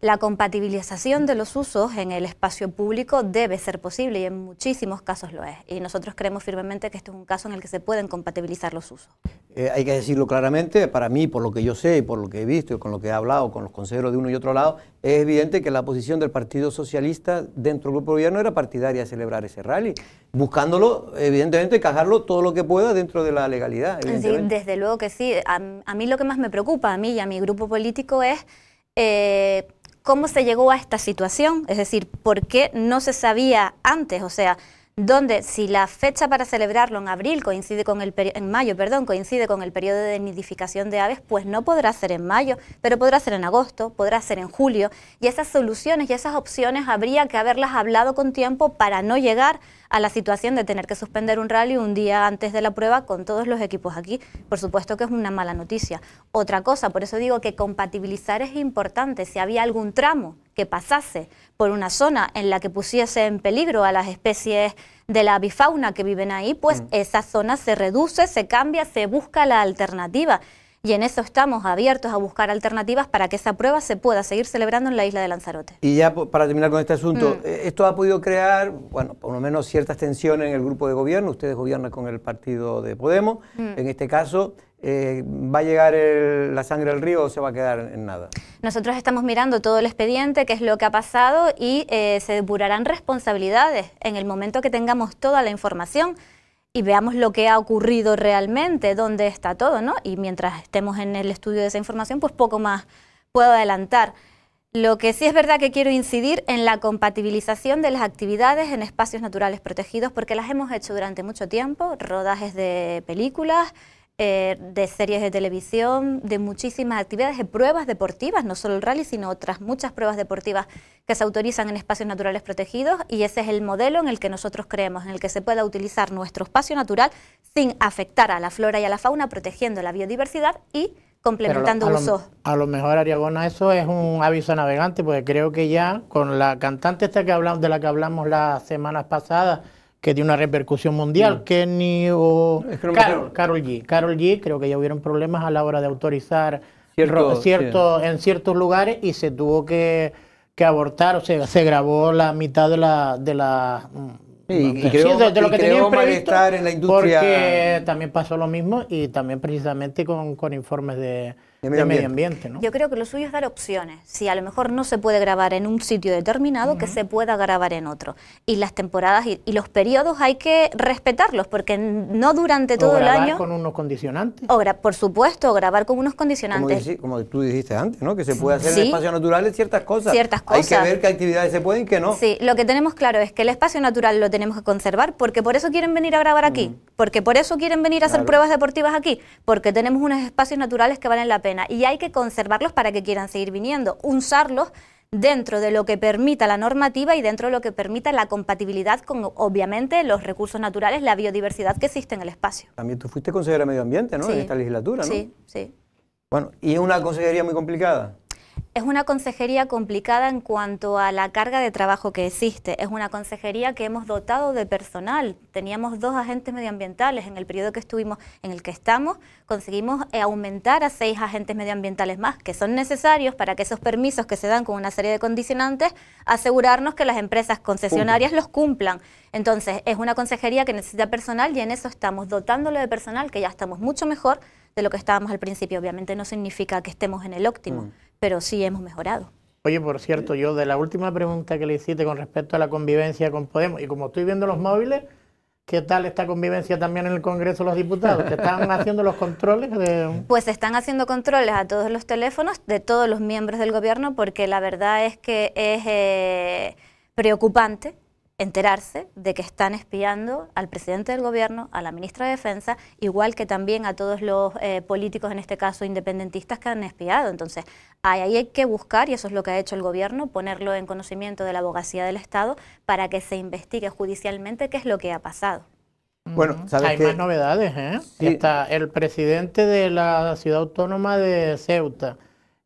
la compatibilización de los usos en el espacio público debe ser posible y en muchísimos casos lo es. Y nosotros creemos firmemente que este es un caso en el que se pueden compatibilizar los usos. Eh, hay que decirlo claramente, para mí, por lo que yo sé y por lo que he visto y con lo que he hablado con los consejeros de uno y otro lado, es evidente que la posición del Partido Socialista dentro del grupo de gobierno era partidaria de celebrar ese rally, buscándolo, evidentemente, encajarlo todo lo que pueda dentro de la legalidad. Sí, desde luego que sí. A, a mí lo que más me preocupa, a mí y a mi grupo político, es eh, cómo se llegó a esta situación. Es decir, por qué no se sabía antes. O sea, donde si la fecha para celebrarlo en abril coincide con el en mayo, perdón, coincide con el periodo de nidificación de aves, pues no podrá ser en mayo, pero podrá ser en agosto, podrá ser en julio, y esas soluciones y esas opciones habría que haberlas hablado con tiempo para no llegar a la situación de tener que suspender un rally un día antes de la prueba con todos los equipos aquí. Por supuesto que es una mala noticia. Otra cosa, por eso digo que compatibilizar es importante. Si había algún tramo que pasase por una zona en la que pusiese en peligro a las especies de la avifauna que viven ahí, pues mm. esa zona se reduce, se cambia, se busca la alternativa y en eso estamos abiertos a buscar alternativas para que esa prueba se pueda seguir celebrando en la isla de Lanzarote. Y ya para terminar con este asunto, mm. eh, esto ha podido crear, bueno, por lo menos ciertas tensiones en el grupo de gobierno, ustedes gobiernan con el partido de Podemos, mm. en este caso, eh, ¿va a llegar la sangre al río o se va a quedar en nada? Nosotros estamos mirando todo el expediente, qué es lo que ha pasado y eh, se depurarán responsabilidades en el momento que tengamos toda la información y veamos lo que ha ocurrido realmente, dónde está todo, ¿no? Y mientras estemos en el estudio de esa información, pues poco más puedo adelantar. Lo que sí es verdad que quiero incidir en la compatibilización de las actividades en espacios naturales protegidos, porque las hemos hecho durante mucho tiempo, rodajes de películas, eh, de series de televisión, de muchísimas actividades, de pruebas deportivas, no solo el rally, sino otras muchas pruebas deportivas que se autorizan en espacios naturales protegidos y ese es el modelo en el que nosotros creemos, en el que se pueda utilizar nuestro espacio natural sin afectar a la flora y a la fauna, protegiendo la biodiversidad y complementando usos. A lo mejor, Ariagona, eso es un aviso navegante, porque creo que ya con la cantante esta que hablamos, de la que hablamos las semanas pasadas, que tiene una repercusión mundial. Mm. Kenny o Carol, G. Carol G, creo que ya hubieron problemas a la hora de autorizar cierto, en ciertos lugares y se tuvo que, abortar, o sea, se grabó la mitad de la... De la y, creo, de, lo que previsto, en la industria. Porque también pasó lo mismo y también precisamente con, con informes de, de medio, ambiente. ¿no? Yo creo que lo suyo es dar opciones. Si a lo mejor no se puede grabar en un sitio determinado, que se pueda grabar en otro. Y las temporadas y, los periodos hay que respetarlos, porque no durante todo el año... con unos condicionantes. O por supuesto, grabar con unos condicionantes. Como, tú dijiste antes, ¿no? Que se puede hacer en espacios naturales ciertas cosas. Ciertas cosas. Hay que ver qué actividades se pueden y qué no. Sí, lo que tenemos claro es que el espacio natural lo tenemos que conservar, porque por eso quieren venir a grabar aquí, porque por eso quieren venir a hacer pruebas deportivas aquí, porque tenemos unos espacios naturales que valen la pena y hay que conservarlos para que quieran seguir viniendo, usarlos dentro de lo que permita la normativa y dentro de lo que permita la compatibilidad con, obviamente, los recursos naturales, la biodiversidad que existe en el espacio. También tú fuiste consejera de Medio Ambiente, ¿no? En esta legislatura, ¿no? Sí, sí. Bueno, ¿y es una consejería muy complicada? Es una consejería complicada en cuanto a la carga de trabajo que existe. Es una consejería que hemos dotado de personal. Teníamos dos agentes medioambientales en el periodo que estuvimos, en el que estamos, conseguimos eh, aumentar a seis agentes medioambientales más, que son necesarios para que esos permisos que se dan con una serie de condicionantes, asegurarnos que las empresas concesionarias los cumplan. Entonces, es una consejería que necesita personal y en eso estamos dotándolo de personal, que ya estamos mucho mejor de lo que estábamos al principio. Obviamente no significa que estemos en el óptimo. Mm pero sí hemos mejorado. Oye, por cierto, yo de la última pregunta que le hiciste con respecto a la convivencia con Podemos, y como estoy viendo los móviles, ¿Qué tal esta convivencia también en el Congreso de los Diputados? ¿Te están haciendo los controles? De... Pues están haciendo controles a todos los teléfonos de todos los miembros del Gobierno porque la verdad es que es eh, preocupante enterarse de que están espiando al presidente del gobierno, a la ministra de Defensa, igual que también a todos los eh, políticos, en este caso independentistas, que han espiado. Entonces, ahí hay que buscar, y eso es lo que ha hecho el gobierno, ponerlo en conocimiento de la abogacía del Estado para que se investigue judicialmente qué es lo que ha pasado. Bueno, hay más novedades, ¿eh? Está el presidente de la ciudad autónoma de Ceuta,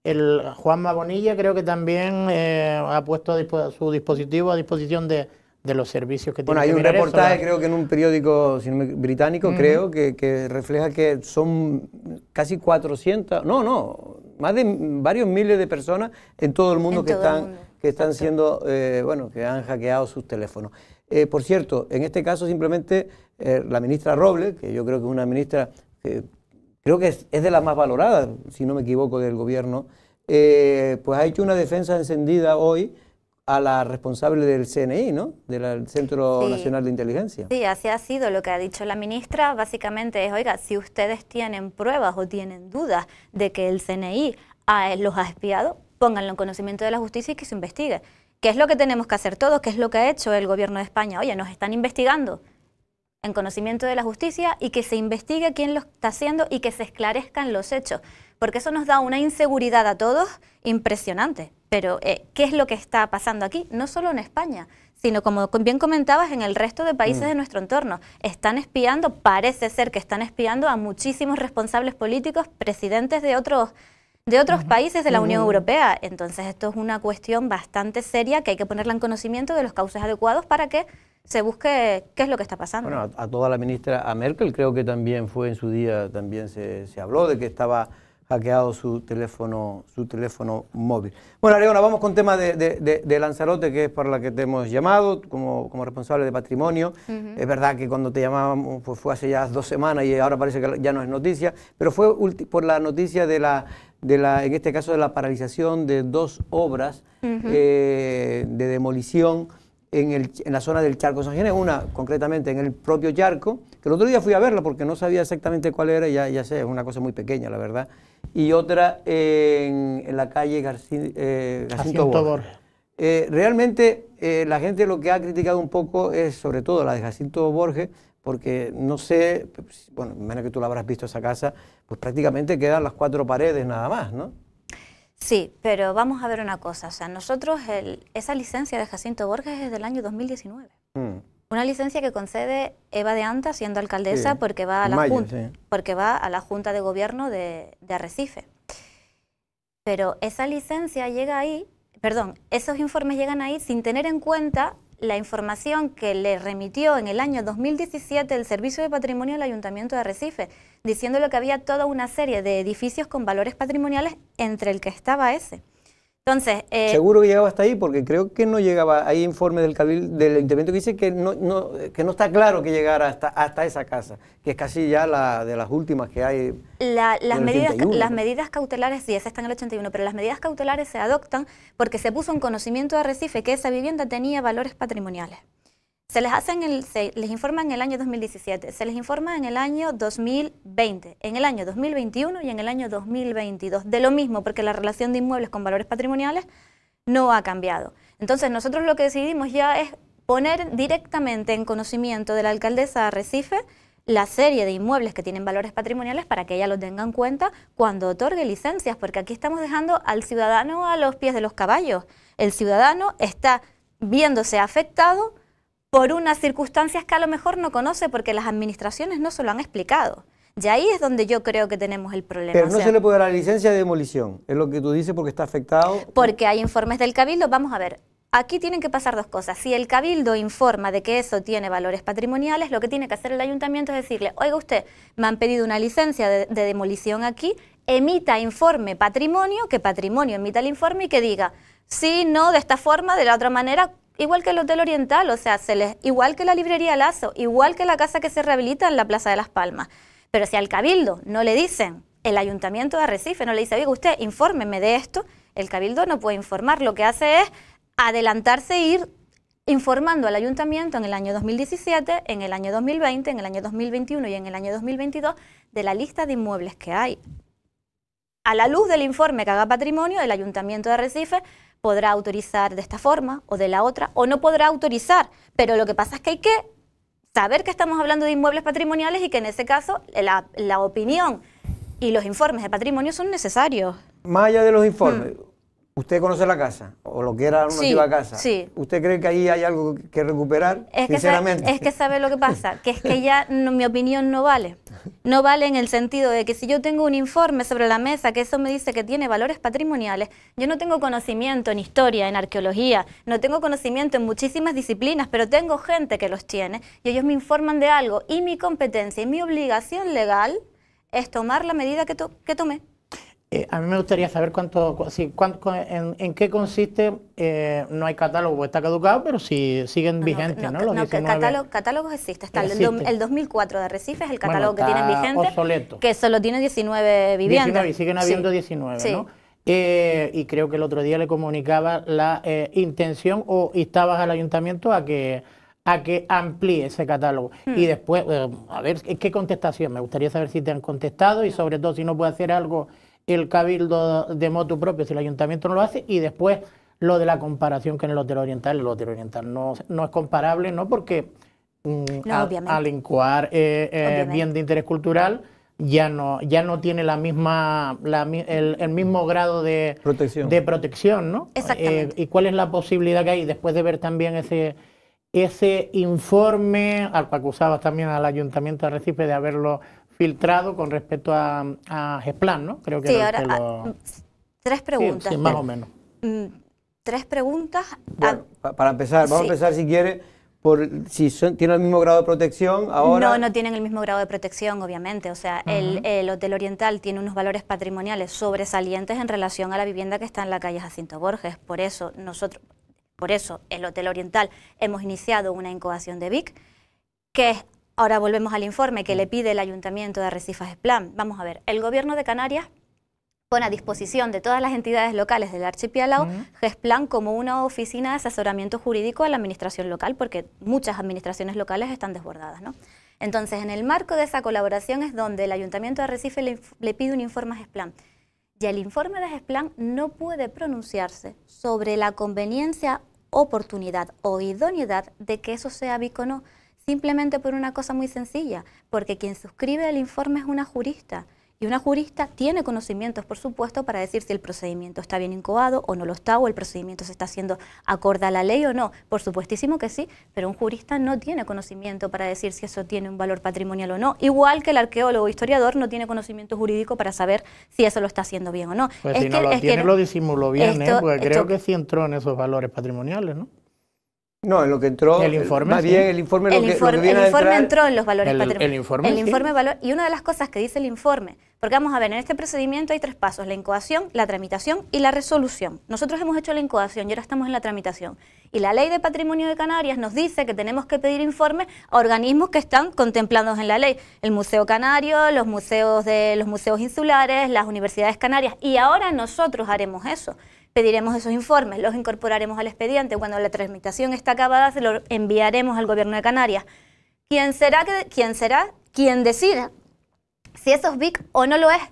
el Juan Bonilla, creo que también eh, ha puesto su dispositivo a disposición de de los servicios que tiene. Bueno, hay un reportaje, creo que en un periódico británico, creo, que, refleja que son casi 400, no, no, más de varios miles de personas en todo el mundo que están, que están siendo, eh, bueno, que han hackeado sus teléfonos. Eh, por cierto, en este caso simplemente eh, la ministra Robles, que yo creo que es una ministra que creo que es, es de las más valoradas, si no me equivoco, del gobierno, pues ha hecho una defensa encendida hoy a la responsable del CNI, ¿no? Del Centro Nacional de Inteligencia. Sí, así ha sido. Lo que ha dicho la ministra básicamente es, oiga, si ustedes tienen pruebas o tienen dudas de que el CNI los ha espiado, pónganlo en conocimiento de la justicia y que se investigue. ¿Qué es lo que tenemos que hacer todos? ¿Qué es lo que ha hecho el gobierno de España? Oye, nos están investigando en conocimiento de la justicia y que se investigue quién lo está haciendo y que se esclarezcan los hechos, porque eso nos da una inseguridad a todos impresionante. Pero, eh, ¿qué es lo que está pasando aquí? No solo en España, sino como bien comentabas, en el resto de países Mm. de nuestro entorno. Están espiando, parece ser que están espiando a muchísimos responsables políticos, presidentes de otros de otros países de la Unión Europea. Entonces, esto es una cuestión bastante seria que hay que ponerla en conocimiento de los cauces adecuados para que se busque qué es lo que está pasando. Bueno, a, a toda la ministra, a Merkel creo que también fue en su día, también se, se habló de que estaba hackeado su teléfono, su teléfono móvil. Bueno, Leona, vamos con tema de, de- de- de Lanzarote, que es para la que te hemos llamado como, como responsable de patrimonio. Es verdad que cuando te llamábamos pues, fue hace ya dos semanas y ahora parece que ya no es noticia, pero fue por la noticia de la, de la, en este caso de la paralización de dos obras eh, de demolición en, el- en la zona del Charco San Ginés, una concretamente en el propio Charco, que el otro día fui a verla porque no sabía exactamente cuál era, ya, ya sé, es una cosa muy pequeña, la verdad, y otra en, en la calle Garci- eh, Jacinto. Borges. Eh, realmente eh, la gente lo que ha criticado un poco es sobre todo la de Jacinto Borges, porque no sé, pues, bueno, menos que tú la habrás visto esa casa, pues prácticamente quedan las cuatro paredes nada más, ¿no? Sí, pero vamos a ver una cosa. O sea, nosotros, el- esa licencia de Jacinto Borges es del año 2019. Mm. Una licencia que concede Eva de Anta siendo alcaldesa Sí, porque va a la mayo, junta, sí. porque va a la junta de gobierno de, de Arrecife. Pero esa licencia llega ahí, perdón, esos informes llegan ahí sin tener en cuenta la información que le remitió en el año 2017 el Servicio de Patrimonio del Ayuntamiento de Arrecife, diciéndole que había toda una serie de edificios con valores patrimoniales entre el que estaba ese. Entonces, eh, Seguro que llegaba hasta ahí, porque creo que no llegaba. Hay informe del, cabil- del ayuntamiento que dice que no, no- que no está claro que llegara hasta, hasta esa casa, que es casi ya la de las últimas que hay. La- las, medidas, 81, las ¿no? medidas cautelares, sí, esa está en el 81, pero las medidas cautelares se adoptan porque se puso en conocimiento de Arrecife que esa vivienda tenía valores patrimoniales. Se les hacen el, se les informa en el año 2017, se les informa en el año 2020, en el año 2021 y en el año 2022. De lo mismo, porque la relación de inmuebles con valores patrimoniales no ha cambiado. Entonces, nosotros lo que decidimos ya es poner directamente en conocimiento de la alcaldesa de Arrecife la serie de inmuebles que tienen valores patrimoniales para que ella lo tenga en cuenta cuando otorgue licencias, porque aquí estamos dejando al ciudadano a los pies de los caballos. El ciudadano está viéndose afectado por unas circunstancias que a lo mejor no conoce porque las administraciones no se lo han explicado. Y ahí es donde yo creo que tenemos el problema. Pero o no sea, se le puede dar la licencia de demolición, es lo que tú dices porque está afectado. porque hay informes del Cabildo. Vamos a ver, aquí tienen que pasar dos cosas. Si el Cabildo informa de que eso tiene valores patrimoniales, lo que tiene que hacer el ayuntamiento es decirle, oiga usted, me han pedido una licencia de, de demolición aquí, emita informe patrimonio, que patrimonio emita el informe y que diga, sí, no, de esta forma, de la otra manera, igual que el Hotel Oriental, o sea, se les, igual que la librería Lazo, igual que la casa que se rehabilita en la Plaza de las Palmas. Pero si al Cabildo no le dicen, el Ayuntamiento de Arrecife no le dice, oiga usted, infórmeme de esto, el Cabildo no puede informar. Lo que hace es adelantarse e ir informando al Ayuntamiento en el año 2017, en el año 2020, en el año 2021 y en el año 2022 de la lista de inmuebles que hay. A la luz del informe que haga patrimonio, el Ayuntamiento de Arrecife podrá autorizar de esta forma o de la otra, o no podrá autorizar. Pero lo que pasa es que hay que saber que estamos hablando de inmuebles patrimoniales y que en ese caso la, la opinión y los informes de patrimonio son necesarios. Más allá de los informes, ¿usted conoce la casa? O lo que era una. Sí, antigua casa. sí. ¿Usted cree que ahí hay algo que recuperar? Es que, Sinceramente. sabe, es que sabe lo que pasa, que es que ya no- mi opinión no vale. No vale en el sentido de que si yo tengo un informe sobre la mesa que eso me dice que tiene valores patrimoniales, yo no tengo conocimiento en historia, en arqueología, no tengo conocimiento en muchísimas disciplinas, pero tengo gente que los tiene y ellos me informan de algo y mi competencia y mi obligación legal es tomar la medida que, to- que tomé. Eh, a mí me gustaría saber cuánto, cu- si, cuánto- en, en qué consiste, eh, no hay catálogo, está caducado, pero si siguen vigentes, ¿no? Los no, que 19. catálogo- catálogos existe. Está el, el 2004 de Arrecife es el Bueno, catálogo que está tienen vigente, obsoleto. que solo tiene 19 viviendas. 19, y siguen habiendo Sí. 19, Sí. ¿no? Eh, y creo que el otro día le comunicaba la intención o instabas al ayuntamiento a que a que amplíe ese catálogo. Hmm. Y después, a ver, ¿qué contestación? Me gustaría saber si te han contestado y sobre todo si no puede hacer algo el cabildo de motu propio, si el ayuntamiento no lo hace, y después lo de la comparación que en el Hotel Oriental. El Hotel Oriental no, no es comparable, ¿no? Porque mm, No, al, incoar eh, eh, bien de interés cultural ya no, ya no tiene la misma, la mi- el, el mismo grado de Protección. de protección, ¿no? Exactamente. Eh, ¿Y cuál es la posibilidad que hay después de ver también ese, ese informe, al que acusabas también al Ayuntamiento de Recife de haberlo filtrado con respecto a, a GESPLAN, ¿no? Creo que Sí, ahora, que ah, lo- tres preguntas. sí, más o menos. Mm, Tres preguntas. Bueno, pa- para empezar, vamos sí. a empezar si quiere por si son- tiene el mismo grado de protección ahora. No, no tienen el mismo grado de protección, obviamente. O sea, el, el Hotel Oriental tiene unos valores patrimoniales sobresalientes en relación a la vivienda que está en la calle Jacinto Borges. Por eso nosotros, por eso el Hotel Oriental hemos iniciado una incoación de VIC, que es, ahora volvemos al informe que le pide el Ayuntamiento de Arrecifes Plan. Vamos a ver, el Gobierno de Canarias pone a disposición de todas las entidades locales del archipiélago GESPLAN como una oficina de asesoramiento jurídico a la administración local, porque muchas administraciones locales están desbordadas. ¿no? Entonces, en el marco de esa colaboración es donde el Ayuntamiento de Arrecife le, pide un informe a GESPLAN. Y el informe de GESPLAN no puede pronunciarse sobre la conveniencia, oportunidad o idoneidad de que eso sea BIC o no, simplemente por una cosa muy sencilla, porque quien suscribe el informe es una jurista. Y una jurista tiene conocimientos, por supuesto, para decir si el procedimiento está bien incoado o no lo está, o el procedimiento se está haciendo acorde a la ley o no. Por supuestísimo que sí, pero un jurista no tiene conocimiento para decir si eso tiene un valor patrimonial o no. Igual que el arqueólogo o historiador no tiene conocimiento jurídico para saber si eso lo está haciendo bien o no. Pues Es si que- no lo es que tiene, lo disimuló bien, ¿eh? esto- Porque creo que sí entró en esos valores patrimoniales, ¿no? No, en lo que entró. El informe, Más sí. bien, el informe lo el lo que viene el informe entrar- entró en los valores El- patrimoniales. el informe, El sí. informe valor, y una de las cosas que dice el informe, porque vamos a ver, en este procedimiento hay tres pasos, la incoación, la tramitación y la resolución. Nosotros hemos hecho la incoación y ahora estamos en la tramitación. Y la ley de patrimonio de Canarias nos dice que tenemos que pedir informes a organismos que están contemplados en la ley. El Museo Canario, los museos, de, los museos insulares, las universidades canarias. Y ahora nosotros haremos eso. Pediremos esos informes, los incorporaremos al expediente. Cuando la tramitación está acabada, se lo enviaremos al Gobierno de Canarias. ¿Quién será, que, quién será quien decida si eso es VIC o no lo es?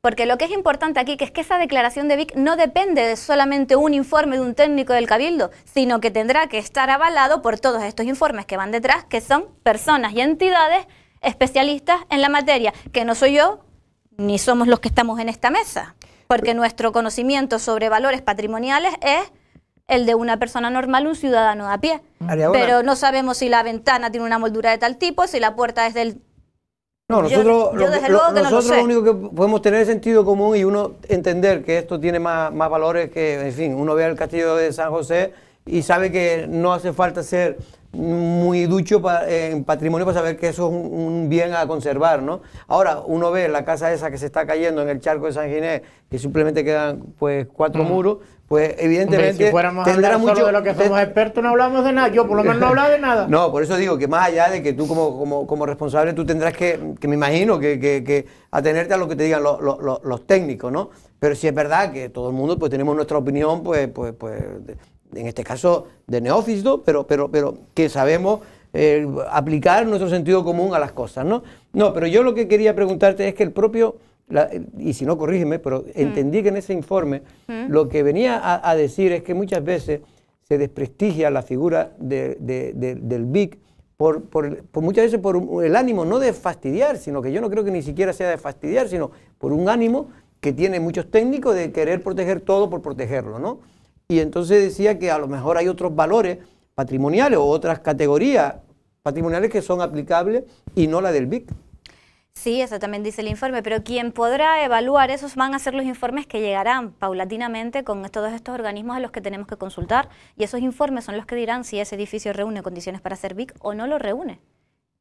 Porque lo que es importante aquí que es que esa declaración de VIC no depende de solamente un informe de un técnico del Cabildo, sino que tendrá que estar avalado por todos estos informes que van detrás, que son personas y entidades especialistas en la materia, que no soy yo ni somos los que estamos en esta mesa, porque nuestro conocimiento sobre valores patrimoniales es el de una persona normal, un ciudadano a pie. Pero no sabemos si la ventana tiene una moldura de tal tipo, si la puerta es del... No, nosotros, yo lo, desde lo- luego que no lo nosotros sé. lo único que podemos tener es sentido común y uno entender que esto tiene más, más valores que, en fin, uno ve el castillo de San José y sabe que no hace falta ser muy ducho pa- en patrimonio para saber que eso es un, un bien a conservar, ¿no? Ahora, uno ve la casa esa que se está cayendo en el charco de San Ginés, que simplemente quedan pues cuatro muros, pues Hombre, evidentemente si fuéramos a tendrá hablar mucho... solo de lo que somos expertos, no hablamos de nada. Yo por lo menos no he hablado de nada. no, por eso digo que más allá de que tú como, como, como responsable, tú tendrás que, que me imagino, que, que- que atenerte a lo que te digan los, los- técnicos, ¿no? Pero sí es verdad que todo el mundo pues tenemos nuestra opinión, pues, pues, pues en este caso de neófito, pero, pero, pero que sabemos eh, aplicar nuestro sentido común a las cosas, ¿no? No, pero yo lo que quería preguntarte es que el propio, la- y si no corrígeme, pero entendí que en ese informe lo que venía a, a decir es que muchas veces se desprestigia la figura de- de- de- del BIC por, por- por muchas veces por el ánimo no de fastidiar, sino que yo no creo que ni siquiera sea de fastidiar, sino por un ánimo que tiene muchos técnicos de querer proteger todo por protegerlo, ¿no? Y entonces decía que a lo mejor hay otros valores patrimoniales o otras categorías patrimoniales que son aplicables y no la del BIC. Sí, eso también dice el informe, pero quien podrá evaluar esos van a ser los informes que llegarán paulatinamente con todos estos organismos a los que tenemos que consultar y esos informes son los que dirán si ese edificio reúne condiciones para ser BIC o no lo reúne.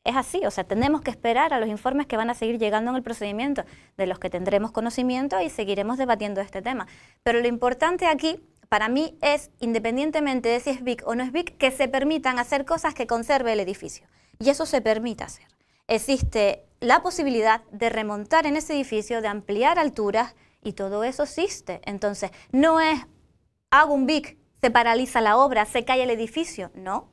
Es así, o sea, tenemos que esperar a los informes que van a seguir llegando en el procedimiento, de los que tendremos conocimiento y seguiremos debatiendo este tema. Pero lo importante aquí, para mí, es, independientemente de si es BIC o no es BIC, que se permitan hacer cosas que conserve el edificio. Y eso se permite hacer. Existe la posibilidad de remontar en ese edificio, de ampliar alturas, y todo eso existe. Entonces, no es, hago un BIC, se paraliza la obra, se cae el edificio. No,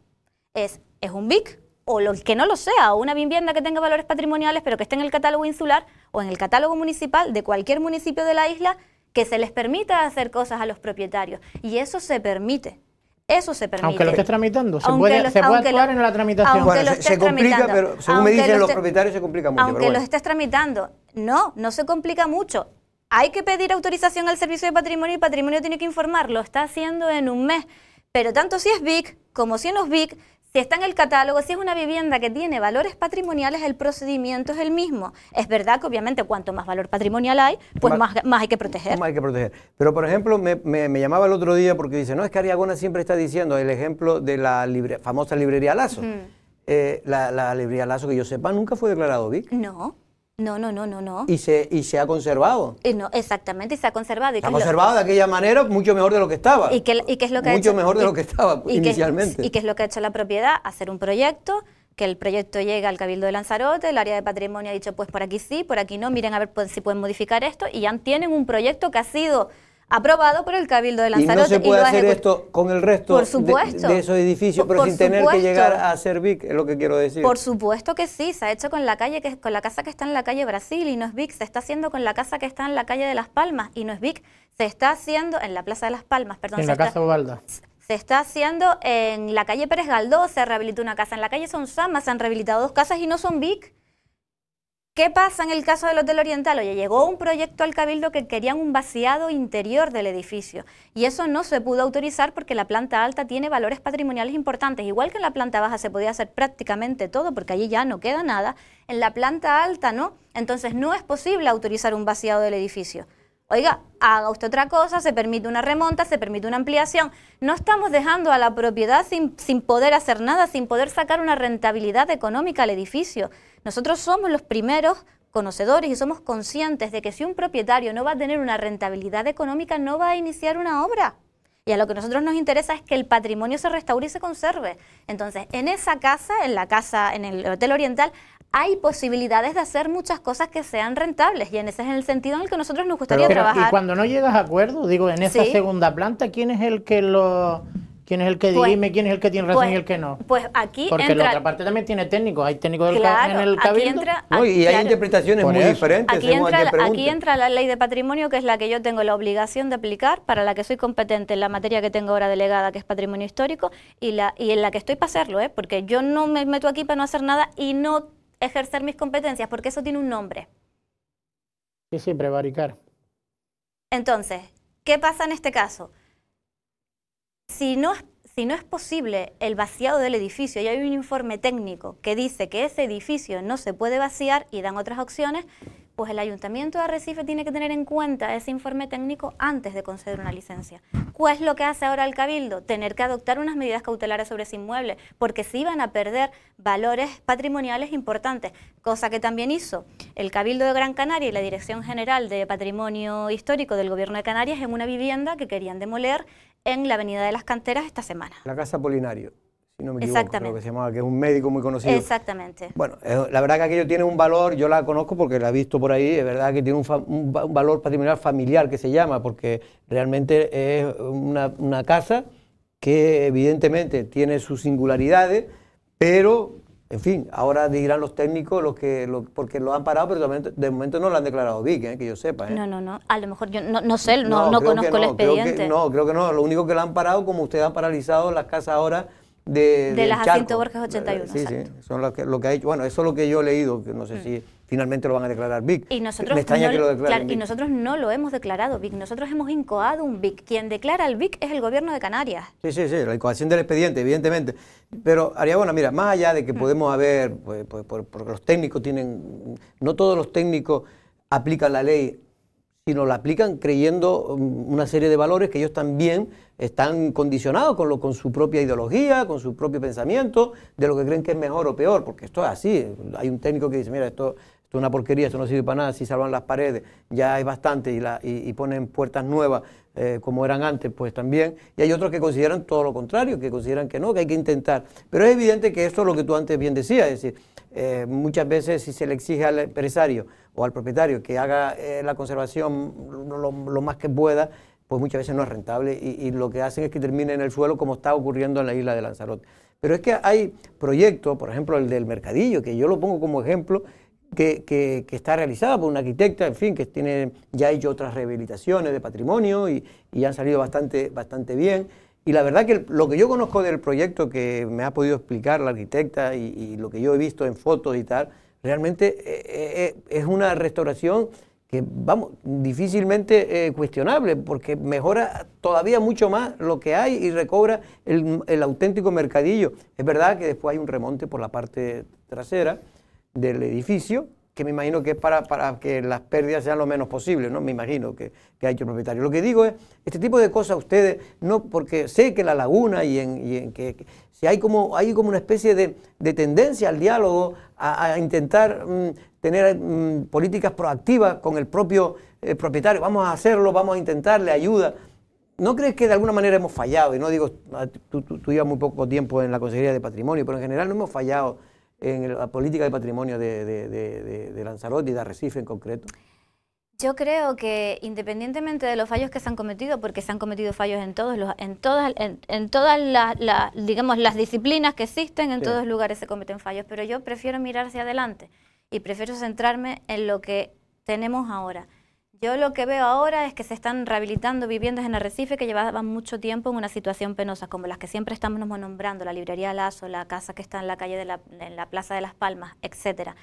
es, es un BIC o lo que no lo sea, una vivienda que tenga valores patrimoniales pero que esté en el catálogo insular o en el catálogo municipal de cualquier municipio de la isla que se les permita hacer cosas a los propietarios. Y eso se permite. Eso se permite. Aunque lo estés tramitando, se Aunque puede, lo- se puede aunque lo- actuar en la tramitación. aunque Bueno, lo se, estés se complica, tramitando, pero según me dicen lo los propietarios se complica mucho. Aunque pero bueno. los estés tramitando. No, no se complica mucho. Hay que pedir autorización al Servicio de Patrimonio y Patrimonio tiene que informar. Lo está haciendo en un mes. Pero tanto si es BIC como si no es BIC, si está en el catálogo, si es una vivienda que tiene valores patrimoniales, el procedimiento es el mismo. Es verdad que obviamente cuanto más valor patrimonial hay, pues Más- más, más hay que proteger. ¿Cómo hay que proteger? Pero, por ejemplo, me, me- me llamaba el otro día porque dice, no, es que Ariagona siempre está diciendo el ejemplo de la libre- famosa librería Lazo. Eh, la, la librería Lazo, que yo sepa, nunca fue declarado BIC No, no, no, no, no, no. y se, y se ha conservado. Eh, no, exactamente, y se ha conservado. Y Se ha lo- conservado de aquella manera mucho mejor de lo que estaba. ¿Y qué, y qué es lo que ha Mucho hecho? mejor de y- lo que estaba y qué- inicialmente. ¿Y qué es lo que ha hecho la propiedad? Hacer un proyecto, que el proyecto llega al Cabildo de Lanzarote, el área de patrimonio ha dicho, pues por aquí sí, por aquí no, miren a ver pues, si pueden modificar esto, y ya tienen un proyecto que ha sido aprobado por el Cabildo de y Lanzarote. no se puede hacer esto con el resto Por de- supuesto. de, esos edificios, pero por sin tener que llegar a ser BIC, es lo que quiero decir. Por supuesto que sí, se ha hecho con la calle que con la casa que está en la calle Brasil y no es Vic, se está haciendo con la casa que está en la calle de Las Palmas y no es Vic, se está haciendo en la Plaza de Las Palmas, perdón, en la está- Casa Ubalda. se está haciendo en la calle Pérez Galdós, se rehabilitó una casa. En la calle Sonsama se han rehabilitado dos casas y no son BIC. ¿Qué pasa en el caso del Hotel Oriental? Oye, llegó un proyecto al Cabildo que querían un vaciado interior del edificio y eso no se pudo autorizar porque la planta alta tiene valores patrimoniales importantes. Igual que en la planta baja se podía hacer prácticamente todo porque allí ya no queda nada, en la planta alta no. Entonces no es posible autorizar un vaciado del edificio. Oiga, haga usted otra cosa, se permite una remonta, se permite una ampliación. No estamos dejando a la propiedad sin, sin poder hacer nada, sin poder sacar una rentabilidad económica al edificio. Nosotros somos los primeros conocedores y somos conscientes de que si un propietario no va a tener una rentabilidad económica, no va a iniciar una obra. Y a lo que nosotros nos interesa es que el patrimonio se restaure y se conserve. Entonces, en esa casa, en la casa, en el Hotel Oriental, hay posibilidades de hacer muchas cosas que sean rentables. Y en ese es el sentido en el que nosotros nos gustaría Pero, trabajar. y cuando no llegas a acuerdo, digo, en esa Sí. segunda planta, ¿quién es el que lo quién es el que Pues- dirime, quién es el que tiene razón pues- y el que no? Pues aquí Porque la entra... otra parte también tiene técnicos, hay técnicos del Claro, en el aquí cabildo. entra- No, y hay claro. interpretaciones muy eso. diferentes Aquí entra, la- aquí entra la ley de patrimonio, que es la que yo tengo la obligación de aplicar, para la que soy competente en la materia que tengo ahora delegada, que es patrimonio histórico, y, la, y en la que estoy para hacerlo, ¿eh? porque yo no me meto aquí para no hacer nada y no ejercer mis competencias, porque eso tiene un nombre. Sí, sí, prevaricar. Entonces, ¿qué pasa en este caso? Si no, si no es posible el vaciado del edificio y hay un informe técnico que dice que ese edificio no se puede vaciar y dan otras opciones, pues el Ayuntamiento de Arrecife tiene que tener en cuenta ese informe técnico antes de conceder una licencia. ¿Cuál es lo que hace ahora el Cabildo? Tener que adoptar unas medidas cautelares sobre ese inmueble, porque se iban a perder valores patrimoniales importantes, cosa que también hizo el Cabildo de Gran Canaria y la Dirección General de Patrimonio Histórico del Gobierno de Canarias en una vivienda que querían demoler en la Avenida de las Canteras esta semana. La Casa Polinario, si no me equivoco, Exactamente. que se llamaba, que es un médico muy conocido. Exactamente. Bueno, eh, la verdad que aquello tiene un valor, yo la conozco porque la he visto por ahí, es verdad que tiene un, fa- un va- un valor patrimonial familiar que se llama, porque realmente es una, una casa que evidentemente tiene sus singularidades, pero, en fin, ahora dirán los técnicos los que, lo- porque lo han parado, pero de momento, de momento no lo han declarado BIC, eh, que yo sepa. eh. No, no, no. A lo mejor yo no, no sé, no, no, conozco el no, creo que- expediente. no, creo que no. Lo único que lo han parado, como ustedes han paralizado las casas ahora de. De las. Jacinto Borges 81, Sí, sí. Son lo que, lo que ha hecho. Bueno, eso es lo que yo he leído, que no sé si finalmente lo van a declarar BIC. Y nosotros, Me extraña no, que lo claro, declaren y nosotros no lo hemos declarado BIC, nosotros hemos incoado un BIC. Quien declara el BIC es el gobierno de Canarias. Sí, sí, sí, la incoación del expediente, evidentemente. Pero, Ariabona, mira, más allá de que podemos haber, pues, pues, por- porque los técnicos tienen, no todos los técnicos aplican la ley, sino la aplican creyendo mm, una serie de valores que ellos también están condicionados con, lo, con su propia ideología, con su propio pensamiento, de lo que creen que es mejor o peor, porque esto es así. Hay un técnico que dice, mira, esto, esto es una porquería, esto no sirve para nada, si salvan las paredes, ya hay bastante y, la- ponen puertas nuevas eh, como eran antes, pues también. Y hay otros que consideran todo lo contrario, que consideran que no, que hay que intentar. Pero es evidente que esto es lo que tú antes bien decías, es decir, eh, muchas veces si se le exige al empresario o al propietario que haga eh, la conservación lo, más que pueda, pues muchas veces no es rentable y, lo que hacen es que termine en el suelo como está ocurriendo en la isla de Lanzarote. Pero es que hay proyectos, por ejemplo el del Mercadillo, que yo lo pongo como ejemplo, que, que- está realizada por una arquitecta, en fin, que tiene ya ha hecho otras rehabilitaciones de patrimonio y, y han salido bastante, bastante bien. Y la verdad que lo que yo conozco del proyecto que me ha podido explicar la arquitecta y, y lo que yo he visto en fotos y tal, realmente eh, eh, es una restauración que, vamos, difícilmente eh, cuestionable, porque mejora todavía mucho más lo que hay y recobra el, el auténtico mercadillo. Es verdad que después hay un remonte por la parte trasera del edificio, que me imagino que es para, para que las pérdidas sean lo menos posible, ¿no? Me imagino que, que ha hecho el propietario. Lo que digo es, este tipo de cosas ustedes, no, porque sé que la laguna y en, y en que, si hay como, hay como una especie de, de tendencia al diálogo, a, a intentar mm, tener mm, políticas proactivas con el propio eh, propietario, vamos a hacerlo, vamos a intentarle ayuda. ¿No crees que de alguna manera hemos fallado? Y no digo, ah, tú, tú, tú llevas muy poco tiempo en la Consejería de Patrimonio, pero en general no hemos fallado en la política de patrimonio de, de, de, de- de Lanzarote y de Arrecife en concreto. Yo creo que independientemente de los fallos que se han cometido, porque se han cometido fallos en todos los, en todas, en, en todas las, las, digamos, las disciplinas que existen, en Sí. todos lugares se cometen fallos, pero yo prefiero mirar hacia adelante y prefiero centrarme en lo que tenemos ahora. Yo lo que veo ahora es que se están rehabilitando viviendas en Arrecife que llevaban mucho tiempo en una situación penosa, como las que siempre estamos nombrando, la librería Lazo, la casa que está en la calle de la, la Plaza de las Palmas, etcétera.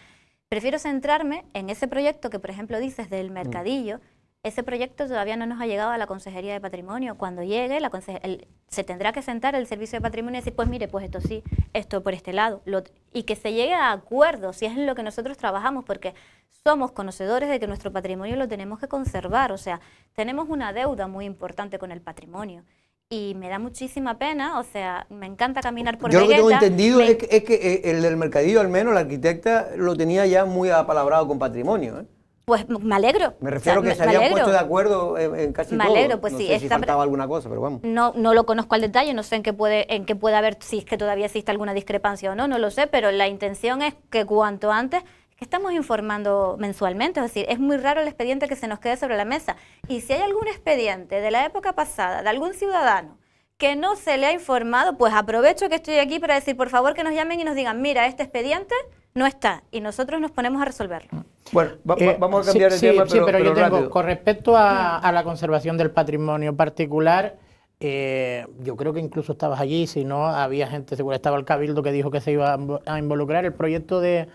Prefiero centrarme en ese proyecto que, por ejemplo, dices del mercadillo. Ese proyecto todavía no nos ha llegado a la Consejería de Patrimonio. Cuando llegue, la el- se tendrá que sentar el Servicio de Patrimonio y decir, pues mire, pues esto sí, esto por este lado. lo- y que se llegue a acuerdos, si es en lo que nosotros trabajamos, porque somos conocedores de que nuestro patrimonio lo tenemos que conservar. O sea, tenemos una deuda muy importante con el patrimonio. Y me da muchísima pena, o sea, me encanta caminar por Yo lo que tengo entendido me es que, es que, eh, el del mercadillo, al menos, la arquitecta lo tenía ya muy apalabrado con patrimonio. ¿eh? Pues me alegro. Me refiero O sea, que se me- me habían puesto de acuerdo en, en casi Me todo. alegro, pues no sí, sé si esta- faltaba alguna cosa, pero vamos. No, no lo conozco al detalle, no sé en qué puede, en qué puede haber, si es que todavía existe alguna discrepancia o no, no lo sé, pero la intención es que cuanto antes, que estamos informando mensualmente, es decir, es muy raro el expediente que se nos quede sobre la mesa. Y si hay algún expediente de la época pasada, de algún ciudadano, que no se le ha informado, pues aprovecho que estoy aquí para decir, por favor, que nos llamen y nos digan, mira, este expediente no está, y nosotros nos ponemos a resolverlo. Bueno, va- va- Eh, vamos a cambiar sí, tema, sí, pero, pero, pero yo tengo, con respecto a, a la conservación del patrimonio particular, eh, yo creo que incluso estabas allí, si no, había gente, seguro estaba el Cabildo que dijo que se iba a involucrar. El proyecto de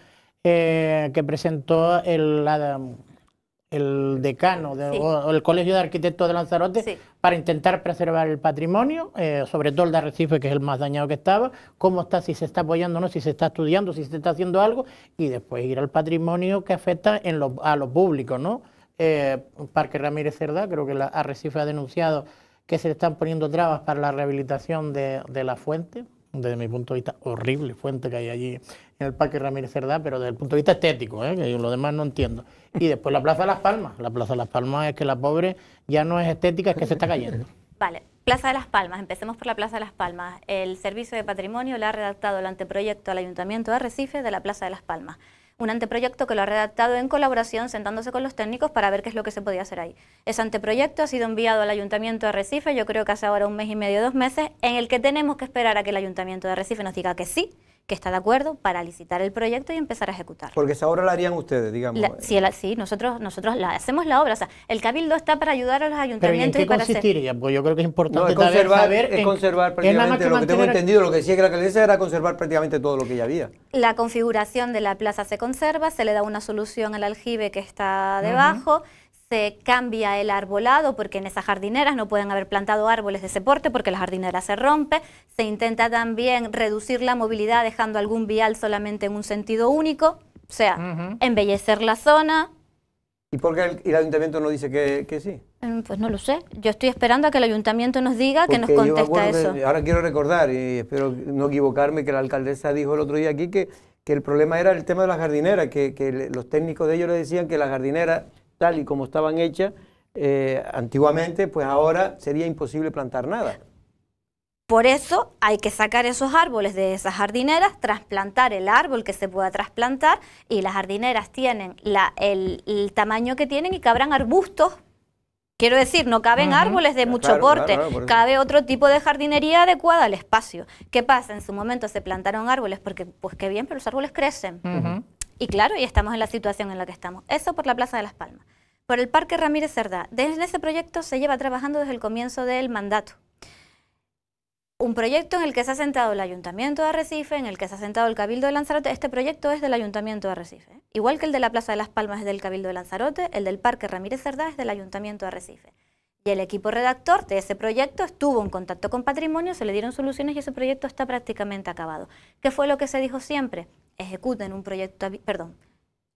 eh, que presentó el, la- el decano de- Sí. o el Colegio de Arquitectos de Lanzarote Sí. para intentar preservar el patrimonio, eh, sobre todo el de Arrecife, que es el más dañado que estaba, cómo está, si se está apoyando o no, si se está estudiando, si se está haciendo algo, y después ir al patrimonio que afecta en lo- a lo público, ¿no? Eh, Parque Ramírez Cerdá, creo que la Arrecife ha denunciado que se le están poniendo trabas para la rehabilitación de, de la fuente, desde mi punto de vista, horrible fuente que hay allí en el Parque Ramírez Cerdá, pero desde el punto de vista estético, ¿eh? que yo lo demás no entiendo. Y después la Plaza de las Palmas. La Plaza de las Palmas es que la pobre ya no es estética, es que se está cayendo. Vale, Plaza de las Palmas, empecemos por la Plaza de las Palmas. El Servicio de Patrimonio le ha redactado el anteproyecto al Ayuntamiento de Arrecife de la Plaza de las Palmas. Un anteproyecto que lo ha redactado en colaboración, sentándose con los técnicos para ver qué es lo que se podía hacer ahí. Ese anteproyecto ha sido enviado al Ayuntamiento de Arrecife, yo creo que hace ahora un mes y medio, dos meses, en el que tenemos que esperar a que el Ayuntamiento de Arrecife nos diga que sí, que está de acuerdo para licitar el proyecto y empezar a ejecutar. Porque esa obra la harían ustedes, digamos. La- sí, la- sí, nosotros, nosotros la, hacemos la obra. O sea, el Cabildo está para ayudar a los Pero ¿y en ayuntamientos qué y para hacer... consistiría? Pues yo creo que es importante No, es conservar, saber es en- conservar prácticamente que lo que tengo entendido, lo que decía que la alcaldesa era conservar prácticamente todo lo que ya había. La configuración de la plaza se conserva, se le da una solución al aljibe que está debajo, se cambia el arbolado porque en esas jardineras no pueden haber plantado árboles de ese porte porque la jardinera se rompe, se intenta también reducir la movilidad dejando algún vial solamente en un sentido único, o sea, embellecer la zona, ¿Y por qué el, el ayuntamiento no dice que, que sí? Mm, pues no lo sé, yo estoy esperando a que el ayuntamiento nos diga que nos Porque yo me contesta acuerdo eso. que- ahora quiero recordar, y espero no equivocarme, que la alcaldesa dijo el otro día aquí que, que el problema era el tema de las jardineras, que, que los técnicos de ellos le decían que las jardineras, tal y como estaban hechas eh, antiguamente, pues ahora sería imposible plantar nada. Por eso hay que sacar esos árboles de esas jardineras, trasplantar el árbol que se pueda trasplantar y las jardineras tienen la- el, el tamaño que tienen y cabrán arbustos. Quiero decir, no caben árboles de mucho claro, porte, claro, por eso. cabe otro tipo de jardinería adecuada al espacio. ¿Qué pasa? En su momento se plantaron árboles porque, pues qué bien, pero los árboles crecen. Y claro, y estamos en la situación en la que estamos. Eso por la Plaza de las Palmas. Por el Parque Ramírez Cerdá. Desde ese proyecto se lleva trabajando desde el comienzo del mandato. Un proyecto en el que se ha sentado el Ayuntamiento de Arrecife, en el que se ha sentado el Cabildo de Lanzarote. Este proyecto es del Ayuntamiento de Arrecife. ¿eh? Igual que el de la Plaza de las Palmas es del Cabildo de Lanzarote, el del Parque Ramírez Cerdá es del Ayuntamiento de Arrecife. Y el equipo redactor de ese proyecto estuvo en contacto con Patrimonio, se le dieron soluciones y ese proyecto está prácticamente acabado. ¿Qué fue lo que se dijo siempre? Ejecuten un proyecto, perdón,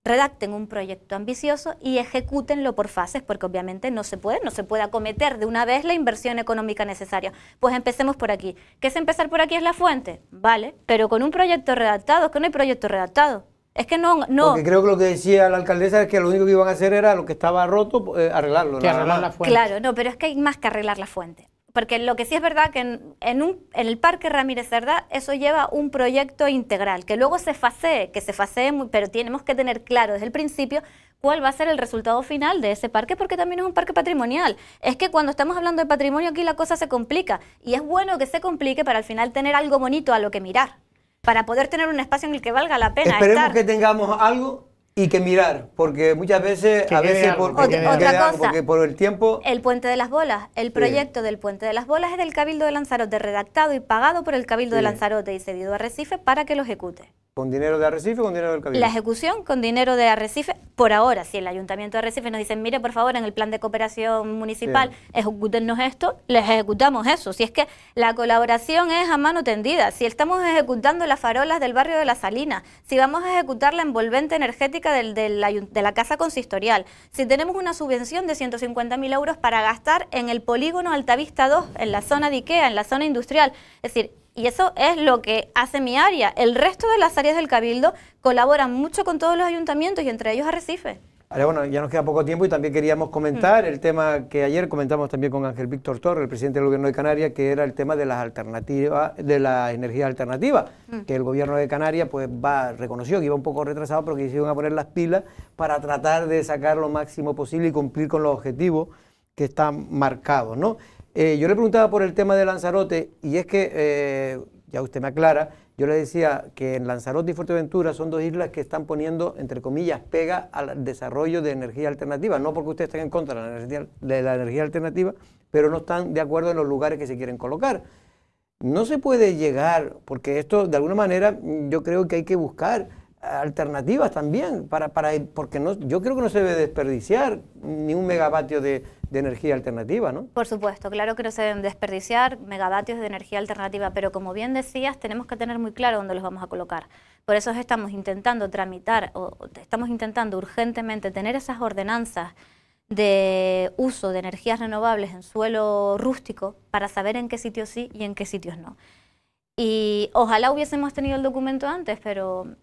redacten un proyecto ambicioso y ejecútenlo por fases, porque obviamente no se puede, no se puede acometer de una vez la inversión económica necesaria. Pues empecemos por aquí. ¿Qué es empezar por aquí? Es la fuente, vale, pero con un proyecto redactado, es que no hay proyecto redactado. Es que no, no. Porque creo que lo que decía la alcaldesa es que lo único que iban a hacer era lo que estaba roto, eh, arreglarlo. Que arreglar la fuente. Claro, no, pero es que hay más que arreglar la fuente. Porque lo que sí es verdad que en, un, en el Parque Ramírez Cerdá eso lleva un proyecto integral, que luego se facee, que se facee, muy, pero tenemos que tener claro desde el principio cuál va a ser el resultado final de ese parque, porque también es un parque patrimonial. Es que cuando estamos hablando de patrimonio aquí la cosa se complica, y es bueno que se complique para al final tener algo bonito a lo que mirar para poder tener un espacio en el que valga la pena Esperemos que tengamos algo y que mirar, porque muchas veces, a veces por, otra, cosa, por el tiempo... El Puente de las Bolas, el proyecto del Puente de las Bolas es del Cabildo de Lanzarote, redactado y pagado por el Cabildo de Lanzarote y cedido a Recife para que lo ejecute. ¿Con dinero de Arrecife o con dinero del Cabildo? La ejecución con dinero de Arrecife, por ahora, si el Ayuntamiento de Arrecife nos dice, mire, por favor, en el plan de cooperación municipal, ejecútenos esto, les ejecutamos eso. Si es que la colaboración es a mano tendida, si estamos ejecutando las farolas del barrio de La Salina, si vamos a ejecutar la envolvente energética del, de la casa consistorial, si tenemos una subvención de 150.000 euros para gastar en el polígono Altavista 2, en la zona de IKEA, en la zona industrial, es decir, y eso es lo que hace mi área. El resto de las áreas del Cabildo colaboran mucho con todos los ayuntamientos y entre ellos Arrecife. Vale, bueno, ya nos queda poco tiempo y también queríamos comentar el tema que ayer comentamos también con Ángel Víctor Torres, el presidente del Gobierno de Canarias, que era el tema de las alternativas, de la energía alternativa, que el Gobierno de Canarias pues va, reconoció que iba un poco retrasado, pero que se iban a poner las pilas para tratar de sacar lo máximo posible y cumplir con los objetivos que están marcados, ¿no? Eh, yo le preguntaba por el tema de Lanzarote y es que, eh, ya usted me aclara, yo le decía que en Lanzarote y Fuerteventura son dos islas que están poniendo, entre comillas, pega al desarrollo de energía alternativa, no porque ustedes estén en contra de la, energía, de la energía alternativa, pero no están de acuerdo en los lugares que se quieren colocar. No se puede llegar, porque esto de alguna manera yo creo que hay que buscar alternativas también, para, para, porque no, yo creo que no se debe desperdiciar ni un megavatio de, de, energía alternativa, ¿no? Por supuesto, claro que no se deben desperdiciar megavatios de energía alternativa, pero como bien decías, tenemos que tener muy claro dónde los vamos a colocar. Por eso estamos intentando tramitar, o estamos intentando urgentemente tener esas ordenanzas de uso de energías renovables en suelo rústico para saber en qué sitios sí y en qué sitios no. Y ojalá hubiésemos tenido el documento antes, pero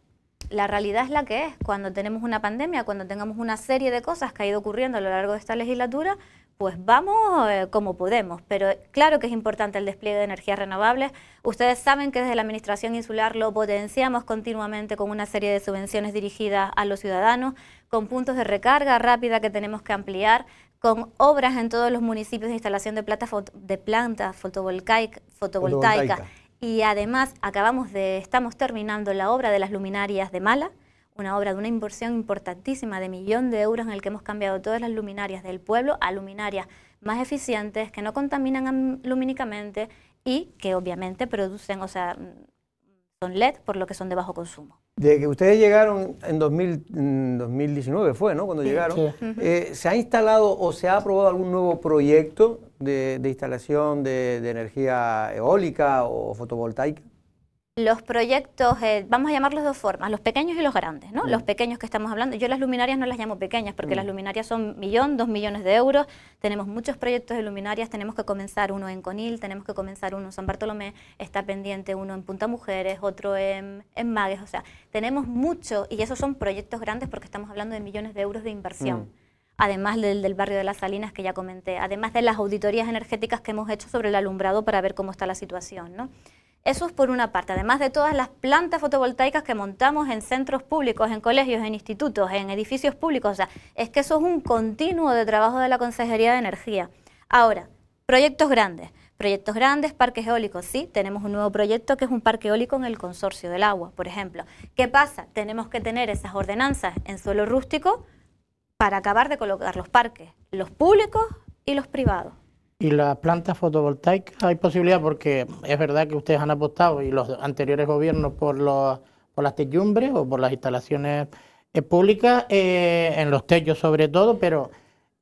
la realidad es la que es. Cuando tenemos una pandemia, cuando tengamos una serie de cosas que ha ido ocurriendo a lo largo de esta legislatura, pues vamos eh, como podemos. Pero claro que es importante el despliegue de energías renovables. Ustedes saben que desde la Administración Insular lo potenciamos continuamente con una serie de subvenciones dirigidas a los ciudadanos, con puntos de recarga rápida que tenemos que ampliar, con obras en todos los municipios de instalación de, de plantas fotovoltaica, fotovoltaica y además acabamos de, estamos terminando la obra de las luminarias de Mala, una obra de una inversión importantísima de millón de euros en el que hemos cambiado todas las luminarias del pueblo a luminarias más eficientes, que no contaminan lumínicamente y que obviamente producen, o sea, son LED por lo que son de bajo consumo. De que ustedes llegaron en, 2019 fue, ¿no? Cuando llegaron. Eh, ¿Se ha instalado o se ha aprobado algún nuevo proyecto de, instalación de, energía eólica o fotovoltaica? Los proyectos, eh, vamos a llamarlos de dos formas, los pequeños y los grandes, ¿no? Los pequeños que estamos hablando, yo las luminarias no las llamo pequeñas porque las luminarias son millón, dos millones de euros, tenemos muchos proyectos de luminarias, tenemos que comenzar uno en Conil, tenemos que comenzar uno en San Bartolomé, está pendiente uno en Punta Mujeres, otro en, en Magues, o sea, tenemos mucho y esos son proyectos grandes porque estamos hablando de millones de euros de inversión además del, barrio de las Salinas que ya comenté, además de las auditorías energéticas que hemos hecho sobre el alumbrado para ver cómo está la situación. ¿no? Eso es por una parte, además de todas las plantas fotovoltaicas que montamos en centros públicos, en colegios, en institutos, en edificios públicos. O sea, es que eso es un continuo de trabajo de la Consejería de Energía. Ahora, proyectos grandes. Proyectos grandes, parques eólicos, sí, tenemos un nuevo proyecto que es un parque eólico en el consorcio del agua, por ejemplo. ¿Qué pasa? Tenemos que tener esas ordenanzas en suelo rústico para acabar de colocar los parques, los públicos y los privados. ¿Y las plantas fotovoltaicas hay posibilidad? Porque es verdad que ustedes han apostado y los anteriores gobiernos por, los, por las techumbres o por las instalaciones eh, públicas, eh, en los techos sobre todo, pero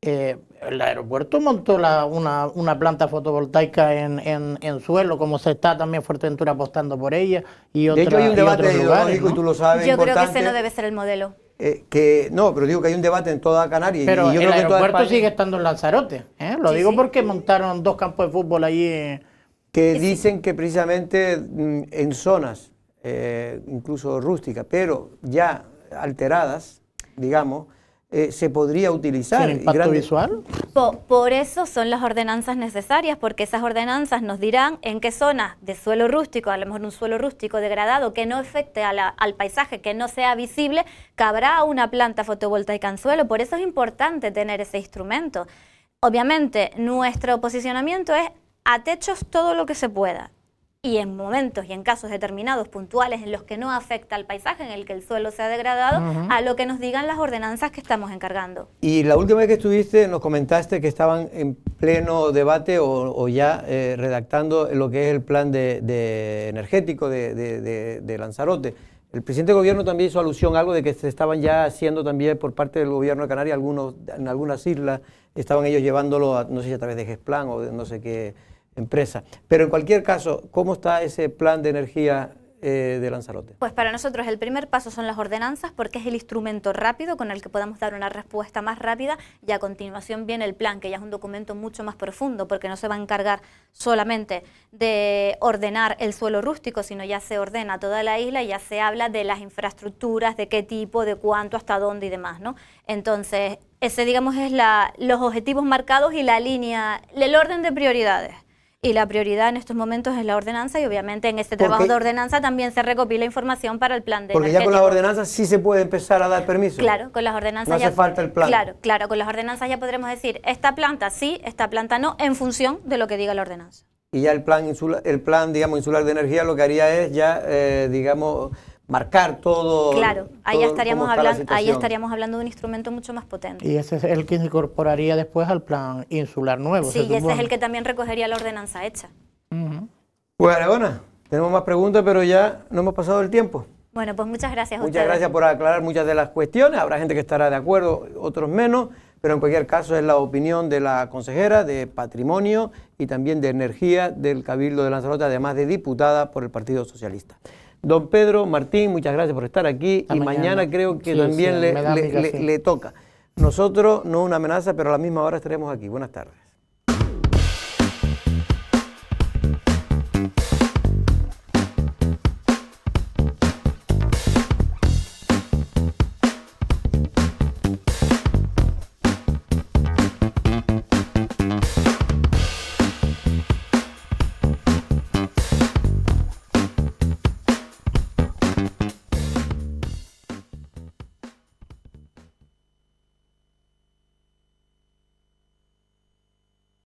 eh, el aeropuerto montó la, una, una, planta fotovoltaica en, en, en, suelo, como se está también Fuerteventura apostando por ella. Y otra, de hecho, hay un debate ideológico, y tú lo sabes. Yo creo que ese no debe ser el modelo. Eh, que no, pero digo que hay un debate en toda Canarias. Pero y yo el creo aeropuerto que sigue estando en Lanzarote. ¿eh? Lo Sí, digo sí. porque montaron dos campos de fútbol allí. eh, que dicen que precisamente mm, en zonas, eh, incluso rústicas, pero ya alteradas, digamos, eh, se podría utilizar. y impacto visual. Po- Por eso son las ordenanzas necesarias, porque esas ordenanzas nos dirán en qué zonas de suelo rústico, a lo mejor un suelo rústico degradado que no afecte a la- al paisaje, que no sea visible, cabrá una planta fotovoltaica en suelo. Por eso es importante tener ese instrumento. Obviamente, nuestro posicionamiento es a techos todo lo que se pueda. Y en momentos y en casos determinados, puntuales, en los que no afecta al paisaje, en el que el suelo se ha degradado, a lo que nos digan las ordenanzas que estamos encargando. Y la última vez que estuviste nos comentaste que estaban en pleno debate o, o ya eh, redactando lo que es el plan de, de energético de, de- de- de Lanzarote. El presidente del gobierno también hizo alusión a algo de que se estaban ya haciendo también por parte del gobierno de Canarias, algunos, en algunas islas estaban ellos llevándolo, a, no sé si a través de GESPLAN o de no sé qué empresa. Pero en cualquier caso, ¿cómo está ese plan de energía eh, de Lanzarote? Pues para nosotros el primer paso son las ordenanzas porque es el instrumento rápido con el que podamos dar una respuesta más rápida y a continuación viene el plan, que ya es un documento mucho más profundo porque no se va a encargar solamente de ordenar el suelo rústico, sino ya se ordena toda la isla y ya se habla de las infraestructuras, de qué tipo, de cuánto, hasta dónde y demás, ¿no? Entonces, ese digamos es la, los objetivos marcados y la línea, el orden de prioridades. Y la prioridad en estos momentos es la ordenanza y obviamente en este trabajo de ordenanza también se recopila información para el plan de Porque ya con las ordenanzas sí se puede empezar a dar permiso. Claro, con las ordenanzas No ya hace falta el plan. Claro, claro, con las ordenanzas ya podremos decir esta planta sí, esta planta no, en función de lo que diga la ordenanza. Y ya el plan, insula- el plan digamos, insular de energía lo que haría es ya, eh, digamos, marcar todo. Claro, ahí todo estaríamos hablando, ahí estaríamos hablando de un instrumento mucho más potente. Y ese es el que se incorporaría después al plan insular nuevo. Sí, y ese es el que también recogería la ordenanza hecha. Ujú. Pues Aragona, tenemos más preguntas, pero ya no hemos pasado el tiempo. Bueno, pues muchas gracias a Muchas ustedes. gracias por aclarar muchas de las cuestiones. Habrá gente que estará de acuerdo, otros menos, pero en cualquier caso es la opinión de la consejera de Patrimonio y también de Energía del Cabildo de Lanzarote, además de diputada por el Partido Socialista. Don Pedro Martín, muchas gracias por estar aquí y mañana. mañana creo que Sí, también sí, le, le toca. Nosotros, no una amenaza, pero a la misma hora estaremos aquí. Buenas tardes.